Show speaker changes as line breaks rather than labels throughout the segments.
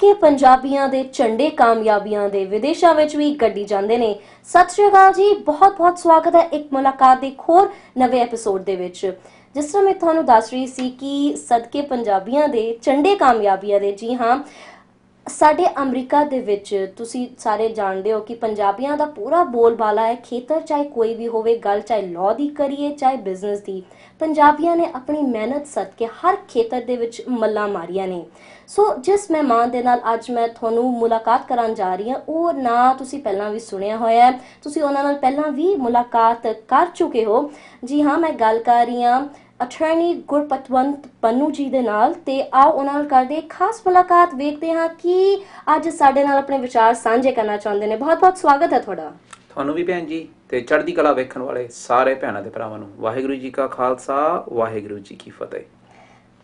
ਸਦਕੇ ਪੰਜਾਬੀਆਂ ਦੇ ਚੰਡੇ ਕਾਮਯਾਬੀਆਂ ਦੇ ਵਿਦੇਸ਼ਾਂ ਵਿੱਚ ਵੀ ਗੱਡੀ ਜਾਂਦੇ ਨੇ। ਸਤਿ ਸ਼੍ਰੀ ਅਕਾਲ ਜੀ। ਬਹੁਤ ਬਹੁਤ ਸਵਾਗਤ ਹੈ ਇੱਕ ਮੁਲਾਕਾਤ ਦੇ ਇੱਕ ਨਵੇਂ ਐਪੀਸੋਡ ਦੇ ਵਿੱਚ। ਜਿਸ ਤਰ੍ਹਾਂ ਮੈਂ ਤੁਹਾਨੂੰ ਦੱਸ ਰਹੀ ਸੀ ਕਿ ਸਦਕੇ ਪੰਜਾਬੀਆਂ ਦੇ ਚੰਡੇ ਕਾਮਯਾਬੀਆਂ ਦੇ। ਜੀ ਹਾਂ, ਸਾਡੇ ਅਮਰੀਕਾ ਦੇ ਵਿੱਚ ਤੁਸੀਂ ਸਾਰੇ ਜਾਣਦੇ ਹੋ ਕਿ ਪੰਜਾਬੀਆਂ ਦਾ ਪੂਰਾ ਬੋਲਬਾਲਾ ਹੈ। ਖੇਤਰ ਚਾਹੇ ਕੋਈ ਵੀ ਹੋਵੇ, ਗੱਲ ਚਾਹੇ ਲਾਅ ਦੀ ਕਰੀਏ, ਚਾਹੇ ਬਿਜ਼ਨਸ ਦੀ। ਪੰਜਾਬੀਆਂ ਨੇ ਆਪਣੀ ਮਿਹਨਤ ਸਦਕੇ ਹਰ ਖੇਤਰ ਦੇ ਵਿੱਚ ਮੱਲਾਂ ਮਾਰੀਆਂ ਨੇ। ਸੋ ਜਿਸ ਮਹਿਮਾਨ ਦੇ ਨਾਲ ਅੱਜ ਮੈਂ ਤੁਹਾਨੂੰ ਮੁਲਾਕਾਤ ਕਰਾਂ ਜਾ ਰਹੀ ਹਾਂ ਉਹ ਨਾ ਤੁਸੀਂ ਪਹਿਲਾਂ ਵੀ ਸੁਣਿਆ ਹੋਇਆ ਹੈ। ਤੁਸੀਂ ਉਹਨਾਂ ਨਾਲ ਪਹਿਲਾਂ ਵੀ ਮੁਲਾਕਾਤ ਕਰ ਚੁੱਕੇ ਹੋ। ਜੀ ਹਾਂ ਮੈਂ ਗੱਲ ਕਰ ਰਹੀ ਹਾਂ ਅਟਾਰਨੀ ਗੁਰਪਤਵੰਤ ਪੰਨੂ ਜੀ ਦੇ ਨਾਲ ਤੇ ਆਓ ਉਹਨਾਂ ਨਾਲ ਕਰਦੇ ਖਾਸ ਮੁਲਾਕਾਤ ਵੇਖਦੇ ਹਾਂ ਕਿ ਅੱਜ ਸਾਡੇ ਨਾਲ ਆਪਣੇ ਵਿਚਾਰ ਸਾਂਝੇ ਕਰਨਾ ਚਾਹੁੰਦੇ ਨੇ। ਬਹੁਤ ਬਹੁਤ ਸਵਾਗਤ ਹੈ ਤੁਹਾਡਾ।
ਤੁਹਾਨੂੰ ਵੀ ਭੈਣ ਜੀ ਤੇ ਚੜ੍ਹਦੀ ਕਲਾ ਵੇਖਣ ਵਾਲੇ ਸਾਰੇ ਭੈਣਾਂ ਤੇ ਭਰਾਵਾਂ ਨੂੰ ਵਾਹਿਗੁਰੂ ਜੀ ਕਾ ਖਾਲਸਾ ਵਾਹਿਗੁਰੂ ਜੀ ਕੀ ਫਤਿਹ।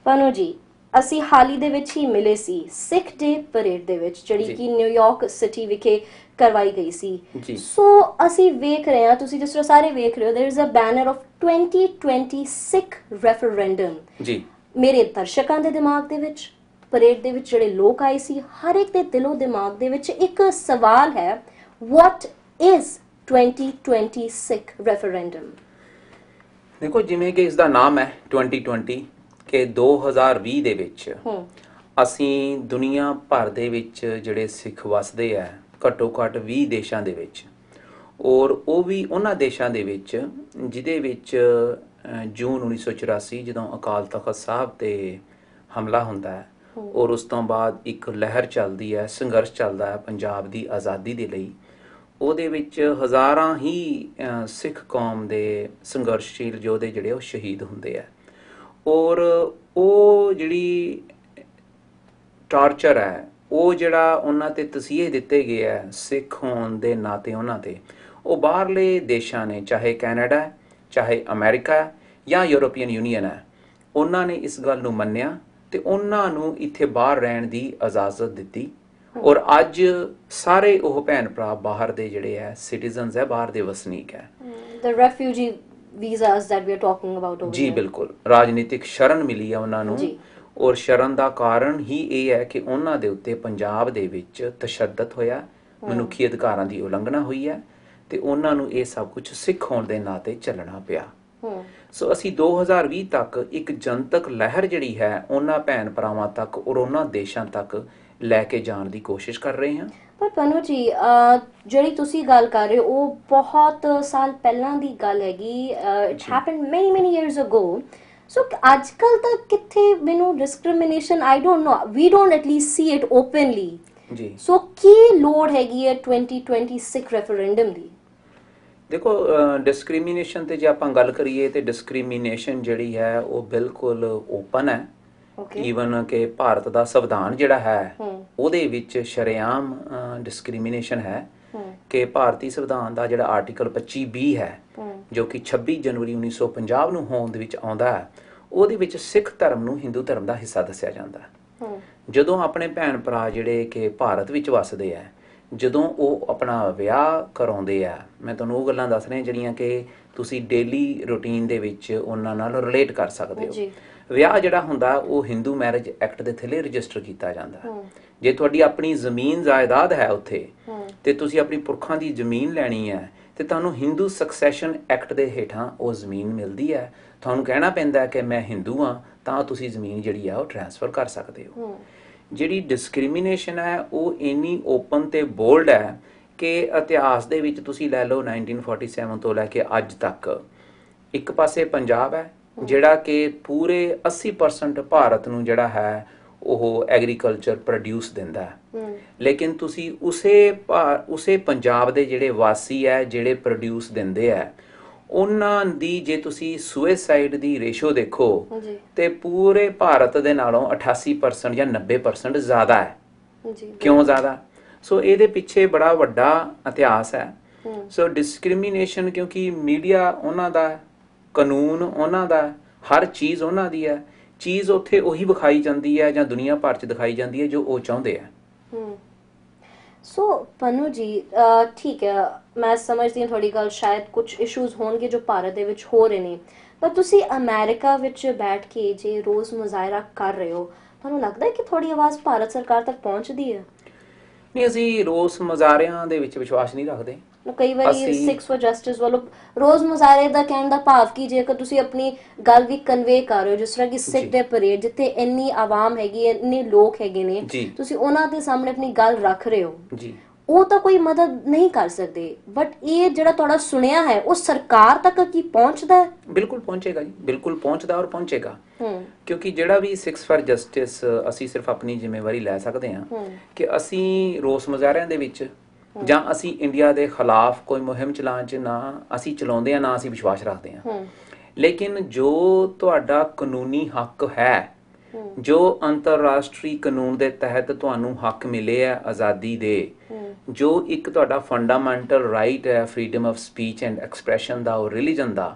ਪੰਨੂ ਜੀ ਅਸੀਂ ਹਾਲ ਹੀ ਦੇ ਵਿੱਚ ਹੀ ਮਿਲੇ ਸੀ ਸਿੱਖ ਡੇ ਪਰੇਡ ਦੇ ਵਿੱਚ ਜਿਹੜੀ
ਜੀ।
ਕਿ ਨਿਊਯਾਰਕ ਸਿਟੀ ਵਿਖੇ ਕਰਵਾਈ ਗਈ ਸੀ
ਜੀ।
ਸੋ ਅਸੀਂ ਵੇਖ ਰਹੇ ਹਾਂ ਤੁਸੀਂ ਜਿਸ ਤਰ੍ਹਾਂ ਸਾਰੇ ਵੇਖ ਰਹੇ ਹੋ there is a banner of 2020 Sikh referendum
ਜੀ
ਮੇਰੇ ਦਰਸ਼ਕਾਂ ਦੇ ਦਿਮਾਗ ਦੇ ਵਿੱਚ ਪਰੇਡ ਦੇ ਵਿੱਚ ਜਿਹੜੇ ਲੋਕ ਆਏ ਸੀ ਹਰ ਇੱਕ ਦੇ ਦਿਲੋਂ ਦਿਮਾਗ ਦੇ ਵਿੱਚ ਇੱਕ ਸਵਾਲ ਹੈ ਵਾਟ ਇਜ਼ 2020 ਸਿੱਖ ਰੈਫਰੈਂਡਮ
ਦੇਖੋ ਜਿਵੇਂ ਕਿ ਇਸ ਦਾ ਨਾਮ ਹੈ 2020 ਕਿ 2020 ਦੇ ਵਿੱਚ ਅਸੀਂ ਦੁਨੀਆ ਭਰ ਦੇ ਵਿੱਚ ਜਿਹੜੇ ਸਿੱਖ ਵਸਦੇ ਆ ਘੱਟੋ ਘੱਟ 20 ਦੇਸ਼ਾਂ ਦੇ ਵਿੱਚ ਔਰ ਉਹ ਵੀ ਉਹਨਾਂ ਦੇਸ਼ਾਂ ਦੇ ਵਿੱਚ ਜਿਹਦੇ ਵਿੱਚ ਜੂਨ 1984 ਜਦੋਂ ਅਕਾਲ ਤਖਤ ਸਾਹਿਬ ਤੇ ਹਮਲਾ ਹੁੰਦਾ ਹੈ ਔਰ ਉਸ ਤੋਂ ਬਾਅਦ ਇੱਕ ਲਹਿਰ ਚੱਲਦੀ ਹੈ ਸੰਘਰਸ਼ ਚੱਲਦਾ ਹੈ ਪੰਜਾਬ ਦੀ ਆਜ਼ਾਦੀ ਦੇ ਲਈ ਉਹਦੇ ਵਿੱਚ ਹਜ਼ਾਰਾਂ ਹੀ ਸਿੱਖ ਕੌਮ ਦੇ ਸੰਘਰਸ਼ਸ਼ੀਲ ਯੋਧੇ ਜਿਹੜੇ ਉਹ ਸ਼ਹੀਦ ਹੁੰਦੇ ਆ। ਔਰ ਉਹ ਜਿਹੜੀ ਟਾਰਚਰ ਹੈ ਉਹ ਜਿਹੜਾ ਉਹਨਾਂ ਤੇ ਤਸੀਹੇ ਦਿੱਤੇ ਗਏ ਹੈ ਸਿੱਖ ਹੋਣ ਦੇ ਨਾਤੇ ਉਹਨਾਂ ਤੇ ਉਹ ਬਾਹਰਲੇ ਦੇਸ਼ਾਂ ਨੇ ਚਾਹੇ ਕੈਨੇਡਾ ਚਾਹੇ ਅਮਰੀਕਾ ਹੈ, ਜਾਂ ਯੂਰੋਪੀਅਨ ਯੂਨੀਅਨ ਹੈ ਉਹਨਾਂ ਨੇ ਇਸ ਗੱਲ ਨੂੰ ਮੰਨਿਆ ਤੇ ਉਹਨਾਂ ਨੂੰ ਇੱਥੇ ਬਾਹਰ ਰਹਿਣ ਦੀ ਇਜਾਜ਼ਤ ਦਿੱਤੀ। ਔਰ ਅੱਜ ਸਾਰੇ ਉਹ ਭੈਣ ਭਰਾ ਬਾਹਰ ਦੇ ਜਿਹੜੇ ਹੈ ਸਿਟੀਜ਼ਨਸ ਹੈ ਬਾਹਰ ਦੇ ਵਸਨੀਕ ਹੈ।
the refugee visas that we are talking about over
ਜੀ. ਬਿਲਕੁਲ ਰਾਜਨੀਤਿਕ ਸ਼ਰਨ ਮਿਲੀ ਹੈ ਉਹਨਾਂ ਨੂੰ। ਔਰ ਸ਼ਰਨ ਦਾ ਕਾਰਨ ਹੀ ਇਹ ਹੈ ਕਿ ਉਹਨਾਂ ਦੇ ਉੱਤੇ ਪੰਜਾਬ ਦੇ ਵਿੱਚ ਤਸ਼ੱਦਦ ਹੋਇਆ ਮਨੁੱਖੀ ਅਧਿਕਾਰਾਂ ਦੀ ਉਲੰਘਣਾ ਹੋਈ ਹੈ ਤੇ ਉਹਨਾਂ ਨੂੰ ਇਹ ਸਭ ਕੁਝ ਸਿੱਖ ਹੋਣ ਦੇ ਨਾਤੇ ਚੱਲਣਾ ਪਿਆ ਸੋ ਅਸੀਂ 2020 ਤੱਕ ਇੱਕ ਜਨਤਕ ਲਹਿਰ ਜਿਹੜੀ ਹੈ ਉਹਨਾਂ ਭੈਣ ਭਰਾਵਾਂ ਤੱਕ ਔਰ ਉਹਨਾਂ ਦੇਸ਼ਾਂ ਤੱਕ ਲੈ ਕੇ ਜਾਣ ਦੀ ਕੋਸ਼ਿਸ਼ ਕਰ ਰਹੇ ਹਾਂ।
ਪਰ ਪਨੂ ਜੀ ਜਿਹੜੀ ਤੁਸੀਂ ਗੱਲ ਕਰ ਰਹੇ ਹੋ ਉਹ ਬਹੁਤ ਸਾਲ ਪਹਿਲਾਂ ਦੀ ਗੱਲ ਹੈਗੀ। It happened many many years ago so ਅੱਜ ਕੱਲ ਤਾਂ ਕਿੱਥੇ ਮੈਨੂੰ discrimination I don't know we don't at least see it openly
ਜੀ।
ਸੋ ਕੀ ਲੋੜ ਹੈਗੀ ਹੈ 2020 ਸਿੱਖ ਰੈਫਰੈਂਡਮ ਦੀ?
ਦੇਖੋ ਡਿਸਕ੍ਰਿਮੀਨੇਸ਼ਨ ਤੇ ਜੇ ਆਪਾਂ ਗੱਲ ਕਰੀਏ ਤੇ ਡਿਸਕ੍ਰਿਮੀਨੇਸ਼ਨ ਜਿਹੜੀ ਹੈ ਉਹ ਬਿਲਕੁਲ ਓਪਨ ਹੈ। ਈਵਨ ਕਿ ਭਾਰਤ ਦਾ ਸੰਵਿਧਾਨ ਜਿਹੜਾ ਹੈ ਉਹਦੇ ਵਿੱਚ ਸ਼ਰੇਆਮ ਡਿਸਕ੍ਰਿਮੀਨੇਸ਼ਨ ਹੈ ਕਿ ਭਾਰਤੀ ਸੰਵਿਧਾਨ ਦਾ ਜਿਹੜਾ ਆਰਟੀਕਲ 25 ਹੈ
ਹੂੰ।
ਜੋ ਕਿ 26 ਜਨਵਰੀ 1950 ਨੂੰ ਹੋਂਦ ਵਿੱਚ ਆਉਂਦਾ ਹੈ ਉਹਦੇ ਵਿੱਚ ਸਿੱਖ ਧਰਮ ਨੂੰ ਹਿੰਦੂ ਧਰਮ ਦਾ ਹਿੱਸਾ ਦੱਸਿਆ ਜਾਂਦਾ ਹੈ। ਜਦੋਂ ਆਪਣੇ ਭੈਣ ਭਰਾ ਜਿਹੜੇ ਕਿ ਭਾਰਤ ਵਿੱਚ ਵੱਸਦੇ ਆ ਜਦੋਂ ਉਹ ਆਪਣਾ ਵਿਆਹ ਕਰਾਉਂਦੇ ਆ ਮੈਂ ਤੁਹਾਨੂੰ ਉਹ ਗੱਲਾਂ ਦੱਸ ਰਿਹਾ ਜਿਹੜੀਆਂ ਕਿ ਤੁਸੀਂ ਡੇਲੀ ਰੁਟੀਨ ਦੇ ਵਿੱਚ ਉਹਨਾਂ ਨਾਲ ਰਿਲੇਟ ਕਰ ਸਕਦੇ
ਜੀ।
ਹੋ ਵਿਆਹ ਜਿਹੜਾ ਹੁੰਦਾ ਉਹ ਹਿੰਦੂ ਮੈਰਿਜ ਐਕਟ ਦੇ ਥੱਲੇ ਰਜਿਸਟਰ ਕੀਤਾ ਜਾਂਦਾ। ਜੇ ਤੁਹਾਡੀ ਆਪਣੀ ਜ਼ਮੀਨ ਜਾਇਦਾਦ ਹੈ ਉੱਥੇ ਤੇ ਤੁਸੀਂ ਆਪਣੀ ਪੁਰਖਾਂ ਦੀ ਜ਼ਮੀਨ ਲੈਣੀ ਹੈ ਤੇ ਤੁਹਾਨੂੰ ਹਿੰਦੂ ਸਕਸੈਸ਼ਨ ਐਕਟ ਦੇ ਹੇਠਾਂ ਉਹ ਜ਼ਮੀਨ ਮਿਲਦੀ ਹੈ। ਤੁਹਾਨੂੰ ਕਹਿਣਾ ਪੈਂਦਾ ਹੈ ਕਿ ਮੈਂ ਹਿੰਦੂ ਹਾਂ ਤਾਂ ਤੁਸੀਂ ਜ਼ਮੀਨ ਜਿਹੜੀ ਆ ਉਹ ਟ੍ਰਾਂਸਫਰ ਕਰ ਸਕਦੇ ਹੂੰ। ਜਿਹੜੀ ਡਿਸਕ੍ਰਿਮੀਨੇਸ਼ਨ ਹੈ ਉਹ ਇੰਨੀ ਓਪਨ ਤੇ ਬੋਲਡ ਹੈ ਕਿ ਇਤਿਹਾਸ ਦੇ ਵਿੱਚ ਤੁਸੀਂ ਲੈ ਲਓ 1947 ਤੋਂ ਲੈ ਕੇ ਅੱਜ ਤੱਕ ਇੱਕ ਪਾਸੇ ਪੰਜਾਬ ਹੈ ਜਿਹੜਾ ਕਿ ਪੂਰੇ 80% ਭਾਰਤ ਨੂੰ ਜਿਹੜਾ ਹੈ ਉਹ ਐਗਰੀਕਲਚਰ ਪ੍ਰੋਡਿਊਸ ਦਿੰਦਾ ਹੈ। ਲੇਕਿਨ ਤੁਸੀਂ ਉਸੇ ਉਸੇ ਪੰਜਾਬ ਦੇ ਜਿਹੜੇ ਵਾਸੀ ਹੈ ਜਿਹੜੇ ਪ੍ਰੋਡਿਊਸ ਦਿੰਦੇ ਆ ਉਹਨਾਂ ਦੀ ਜੇ ਤੁਸੀਂ ਸੁਸਾਈਡ ਦੀ ਰੇਸ਼ੋ ਦੇਖੋ ਤੇ ਪੂਰੇ ਭਾਰਤ ਦੇ ਨਾਲੋਂ 88% ਜਾਂ 90% ਜ਼ਿਆਦਾ ਹੈ।
ਜੀ
ਕਿਉਂ ਜ਼ਿਆਦਾ? ਸੋ ਇਹਦੇ ਪਿੱਛੇ ਬੜਾ ਵੱਡਾ ਇਤਿਹਾਸ ਹੈ। ਸੋ ਡਿਸਕ੍ਰਿਮੀਨੇਸ਼ਨ ਕਿਉਂਕਿ ਮੀਡੀਆ ਉਹਨਾਂ ਦਾ ਕਾਨੂੰਨ ਉਹਨਾਂ ਦਾ ਹਰ ਚੀਜ਼ ਉਹਨਾਂ ਦੀ ਹੈ। ਚੀਜ਼ ਉੱਥੇ ਉਹੀ ਵਿਖਾਈ ਜਾਂਦੀ ਹੈ ਜਾਂ ਦੁਨੀਆ ਭਰ 'ਚ ਦਿਖਾਈ ਜਾਂਦੀ ਹੈ ਜੋ ਉਹ ਚਾਹੁੰਦੇ ਆ।
ਸੋ ਪਨੂ ਜੀ ਅਹ, ਠੀਕ ਹੈ ਮੈਂ ਸਮਝਦੀ ਹਾਂ ਤੁਹਾਡੀ ਗੱਲ ਸ਼ਾਇਦ ਕੁਝ ਇਸ਼ੂਜ਼ ਹੋਣਗੇ ਜੋ ਭਾਰਤ ਦੇ ਵਿੱਚ ਹੋ ਰਹੇ ਨੇ। ਪਰ ਤੁਸੀਂ ਅਮਰੀਕਾ ਵਿੱਚ ਬੈਠ ਕੇ ਜੇ ਰੋਜ਼ ਮੁਜ਼ਾਹਰਾ ਕਰ ਰਹੇ ਹੋ ਤੁਹਾਨੂੰ ਲੱਗਦਾ ਹੈ ਕਿ ਥੋੜੀ ਆਵਾਜ਼ ਭਾਰਤ ਸਰਕਾਰ ਤੱਕ ਪਹੁੰਚਦੀ ਹੈ?
ਨਹੀਂ ਅਸੀਂ ਰੋਸ ਮਜ਼ਾਰਿਆਂ ਦੇ ਵਿੱਚ ਵਿਸ਼ਵਾਸ ਨਹੀਂ ਰੱਖਦੇ।
ਕਈ ਵਾਰੀ
ਅਸੀਂ-
ਸਿਕਸ ਫॉर ਜਸਟਿਸ ਵੱਲੋਂ ਰੋਜ਼ ਮੁਜ਼ਾਹਰੇ ਦਾ ਕਹਿਣ ਦਾ ਭਾਵ ਕੀ ਜੇਕਰ ਤੁਸੀਂ ਆਪਣੀ ਗੱਲ ਵੀ ਕਨਵੇ ਕਰ ਰਹੇ ਹੋ ਜਿਸ ਤਰ੍ਹਾਂ ਕਿ ਸਿੱਖ। ਦੇ ਪਰੇਡ ਜਿੱਥੇ ਇੰਨੀ ਆਵਾਮ ਹੈਗੀ ਹੈ ਇੰਨੇ ਲੋਕ ਹੈਗੇ ਨੇ
ਜੀ।
ਤੁਸੀਂ ਉਹਨਾਂ ਦੇ ਸਾਹਮਣੇ ਆਪਣੀ ਗੱਲ ਰੱਖ ਰਹੇ ਹੋ।
ਜੀ।
ਉਹ ਤਾਂ ਕੋਈ ਮਦਦ ਨਹੀਂ ਕਰ ਸਕਦੇ ਬਟ ਇਹ ਜਿਹੜਾ ਤੁਹਾਡਾ ਸੁਣਿਆ ਹੈ ਉਹ ਸਰਕਾਰ ਤੱਕ ਕੀ ਪਹੁੰਚਦਾ ਹੈ?
ਬਿਲਕੁਲ ਪਹੁੰਚੇਗਾ ਜੀ ਬਿਲਕੁਲ ਪਹੁੰਚਦਾ ਔਰ ਪਹੁੰਚੇਗਾ।
ਹੂੰ।
ਕਿਉਂਕਿ ਜਿਹੜਾ ਵੀ 6 ਫਾਰ ਜਸਟਿਸ ਅਸੀਂ ਸਿਰਫ ਆਪਣੀ ਜ਼ਿੰਮੇਵਾਰੀ ਲੈ ਸਕਦੇ ਹਾਂ
ਹੂੰ।
ਕਿ ਅਸੀਂ ਰੋਸ ਮੁਜ਼ਾਹਰਿਆਂ ਦੇ ਵਿੱਚ ਜਾਂ ਅਸੀਂ ਇੰਡੀਆ ਦੇ ਖਿਲਾਫ ਕੋਈ ਮੁਹਿੰਮ ਚਲਾਉਣ 'ਚ ਨਾ ਅਸੀਂ ਚਲਾਉਂਦੇ ਆ ਨਾ ਅਸੀਂ ਵਿਸ਼ਵਾਸ ਰੱਖਦੇ ਹੂੰ। ਲੇਕਿਨ ਜੋ ਤੁਹਾਡਾ ਕਾਨੂੰਨੀ ਹੱਕ ਹੈ ਜੋ ਅੰਤਰਰਾਸ਼ਟਰੀ ਕਾਨੂੰਨ ਦੇ ਤਹਿਤ ਤੁਹਾਨੂੰ ਹੱਕ ਮਿਲੇ ਹੈ ਆਜ਼ਾਦੀ ਦੇ ਜੋ ਇੱਕ ਤੁਹਾਡਾ ਫੰਡਾਮੈਂਟਲ ਰਾਈਟ ਹੈ freedom of speech and expression ਦਾ ਔਰ ਰਿਲੀਜਨ ਦਾ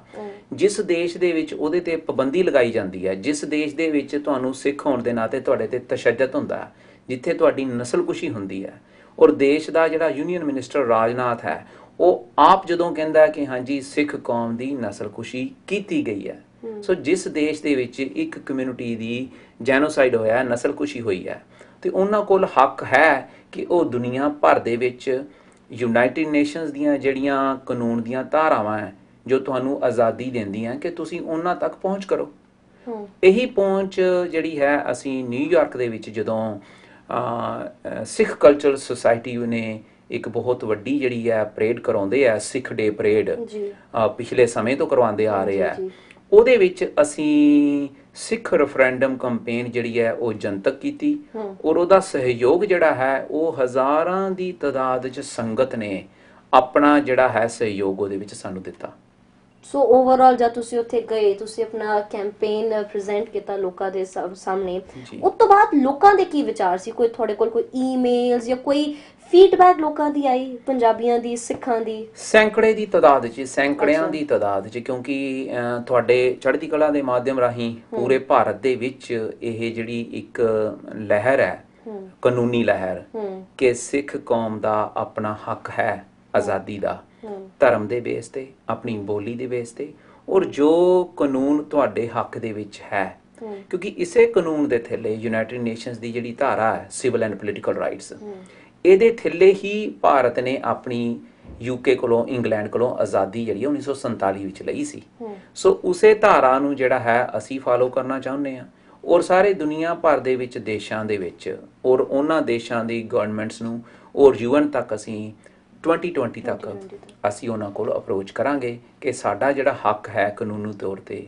ਜਿਸ ਦੇਸ਼ ਦੇ ਵਿੱਚ ਉਹਦੇ ਤੇ ਪਾਬੰਦੀ ਲਗਾਈ ਜਾਂਦੀ ਹੈ ਜਿਸ ਦੇਸ਼ ਦੇ ਵਿੱਚ ਤੁਹਾਨੂੰ ਸਿੱਖ ਹੋਣ ਦੇ ਨਾਤੇ ਤੁਹਾਡੇ ਤੇ ਤਸ਼ੱਦਦ ਹੁੰਦਾ ਜਿੱਥੇ ਤੁਹਾਡੀ ਨਸਲਕੁਸ਼ੀ ਹੁੰਦੀ ਹੈ ਔਰ ਦੇਸ਼ ਦਾ ਜਿਹੜਾ ਯੂਨੀਅਨ ਮਿਨਿਸਟਰ ਰਾਜਨਾਥ ਹੈ ਉਹ ਆਪ ਜਦੋਂ ਕਹਿੰਦਾ ਕਿ ਹਾਂਜੀ ਸਿੱਖ ਕੌਮ ਦੀ ਨਸਲਕੁਸ਼ੀ ਕੀਤੀ ਗਈ ਹੈ। ਸੋ ਜਿਸ ਦੇਸ਼ ਦੇ ਵਿੱਚ ਇੱਕ ਕਮਿਊਨਿਟੀ ਦੀ ਜੈਨੋਸਾਈਡ ਹੋਇਆ ਹੈ ਨਸਲਕੁਸ਼ੀ ਹੋਈ ਹੈ ਤੇ ਉਹਨਾਂ ਕੋਲ ਹੱਕ ਹੈ ਕਿ ਉਹ ਦੁਨੀਆ ਭਰ ਦੇ ਵਿੱਚ ਯੂਨਾਈਟਿਡ ਨੇਸ਼ਨਸ ਦੀਆਂ ਜਿਹੜੀਆਂ ਕਾਨੂੰਨ ਦੀਆਂ ਧਾਰਾਵਾਂ ਹੈ ਜੋ ਤੁਹਾਨੂੰ ਆਜ਼ਾਦੀ ਦਿੰਦੀਆਂ ਕਿ ਤੁਸੀਂ ਉਹਨਾਂ ਤੱਕ ਪਹੁੰਚ ਕਰੋ। ਇਹੀ ਪਹੁੰਚ ਜਿਹੜੀ ਹੈ ਅਸੀਂ ਨਿਊਯਾਰਕ ਦੇ ਵਿੱਚ ਜਦੋਂ ਸਿੱਖ ਕਲਚਰਲ ਸੁਸਾਇਟੀ ਨੇ ਇੱਕ ਬਹੁਤ ਵੱਡੀ ਜਿਹੜੀ ਹੈ ਪਰੇਡ ਕਰਾਉਂਦੇ ਆ ਸਿੱਖ ਡੇ ਪਰੇਡ
ਜੀ
ਪਿਛਲੇ ਸਮੇਂ ਤੋਂ ਕਰਵਾਉਂਦੇ ਆ ਰਹੇ ਆ। ਉਹਦੇ ਵਿੱਚ ਅਸੀਂ ਸਿੱਖ ਰੈਫਰੈਂਡਮ ਕੈਂਪੇਨ ਜਿਹੜੀ ਹੈ ਉਹ ਜਨਤਕ ਕੀਤੀ। ਔਰ ਉਹਦਾ ਸਹਿਯੋਗ ਜਿਹੜਾ ਹੈ ਉਹ ਹਜ਼ਾਰਾਂ ਦੀ ਤਾਦਾਦ 'ਚ ਸੰਗਤ ਨੇ ਆਪਣਾ ਜਿਹੜਾ ਹੈ ਸਹਿਯੋਗ ਉਹਦੇ ਵਿੱਚ ਸਾਨੂੰ ਦਿੱਤਾ
ਸੋ ਓਵਰਆਲ ਜਦ ਤੁਸੀਂ ਉੱਥੇ ਗਏ ਤੁਸੀਂ ਆਪਣਾ ਕੈਂਪੇਨ ਪ੍ਰੈਜ਼ੈਂਟ ਕੀਤਾ ਲੋਕਾਂ ਦੇ ਸਾਹਮਣੇ। ਉਸ ਤੋਂ ਬਾਅਦ ਲੋਕਾਂ ਦੇ ਕੀ ਵਿਚਾਰ ਸੀ ਕੋਈ ਤੁਹਾਡੇ ਕੋਲ ਕੋਈ ਈਮੇਲਸ ਜਾਂ ਕੋਈ ਫੀਡਬੈਕ ਲੋਕਾਂ ਦੀ ਆਈ ਪੰਜਾਬੀਆਂ ਦੀ ਸਿੱਖਾਂ ਦੀ
ਸੈਂਕੜੇ ਦੀ ਤਾਦਾਦ 'ਚ ਸੈਂਕੜਿਆਂ। ਦੀ ਤਾਦਾਦ 'ਚ ਕਿਉਂਕਿ ਤੁਹਾਡੇ ਚੜ੍ਹਦੀ ਕਲਾ ਦੇ ਮਾਧਿਅਮ ਰਾਹੀਂ ਪੂਰੇ ਭਾਰਤ ਦੇ ਵਿੱਚ ਇਹ ਜਿਹੜੀ ਇੱਕ ਲਹਿਰ ਹੈ ਕਾਨੂੰਨੀ ਲਹਿਰ ਕਿ ਸਿੱਖ ਕੌਮ ਦਾ ਆਪਣਾ ਹੱਕ ਹੈ ਆਜ਼ਾਦੀ ਦਾ ਧਰਮ ਦੇ ਬੇਸ ਤੇ ਆਪਣੀ ਬੋਲੀ ਦੇ ਬੇਸ ਤੇ ਔਰ ਜੋ ਕਾਨੂੰਨ ਤੁਹਾਡੇ ਹੱਕ ਦੇ ਵਿੱਚ ਹੈ। ਕਿਉਂਕਿ ਇਸੇ ਕਾਨੂੰਨ ਦੇ ਥੱਲੇ ਯੂਨਾਈਟਿਡ ਨੇਸ਼ਨਸ ਦੀ ਜਿਹੜੀ ਧਾਰਾ ਹੈ ਸਿਵਲ ਐਂਡ ਪੋਲੀਟੀਕਲ ਰਾਈਟਸ ਇਹਦੇ ਥੱਲੇ ਹੀ ਭਾਰਤ ਨੇ ਆਪਣੀ ਯੂਕੇ ਕੋਲੋਂ ਇੰਗਲੈਂਡ ਕੋਲੋਂ ਆਜ਼ਾਦੀ ਜਿਹੜੀ ਹੈ 1947 ਵਿੱਚ ਲਈ ਸੀ। ਸੋ ਉਸੇ ਧਾਰਾ ਨੂੰ ਜਿਹੜਾ ਹੈ ਅਸੀਂ ਫਾਲੋ ਕਰਨਾ ਚਾਹੁੰਦੇ ਹਾਂ। ਔਰ ਸਾਰੇ ਦੁਨੀਆ ਭਰ ਦੇ ਵਿੱਚ ਦੇਸ਼ਾਂ ਦੇ ਵਿੱਚ ਔਰ ਉਹਨਾਂ ਦੇਸ਼ਾਂ ਦੀ ਗਵਰਨਮੈਂਟਸ ਨੂੰ ਔਰ ਯੂਐਨ ਤੱਕ ਅਸੀਂ 2020 ਤੱਕ
2020 ਤੱਕ।
ਅਸੀਂ ਉਹਨਾਂ ਕੋਲ ਅਪਰੋਚ ਕਰਾਂਗੇ ਕਿ ਸਾਡਾ ਜਿਹੜਾ ਹੱਕ ਹੈ ਕਾਨੂੰਨੀ ਤੌਰ ਤੇ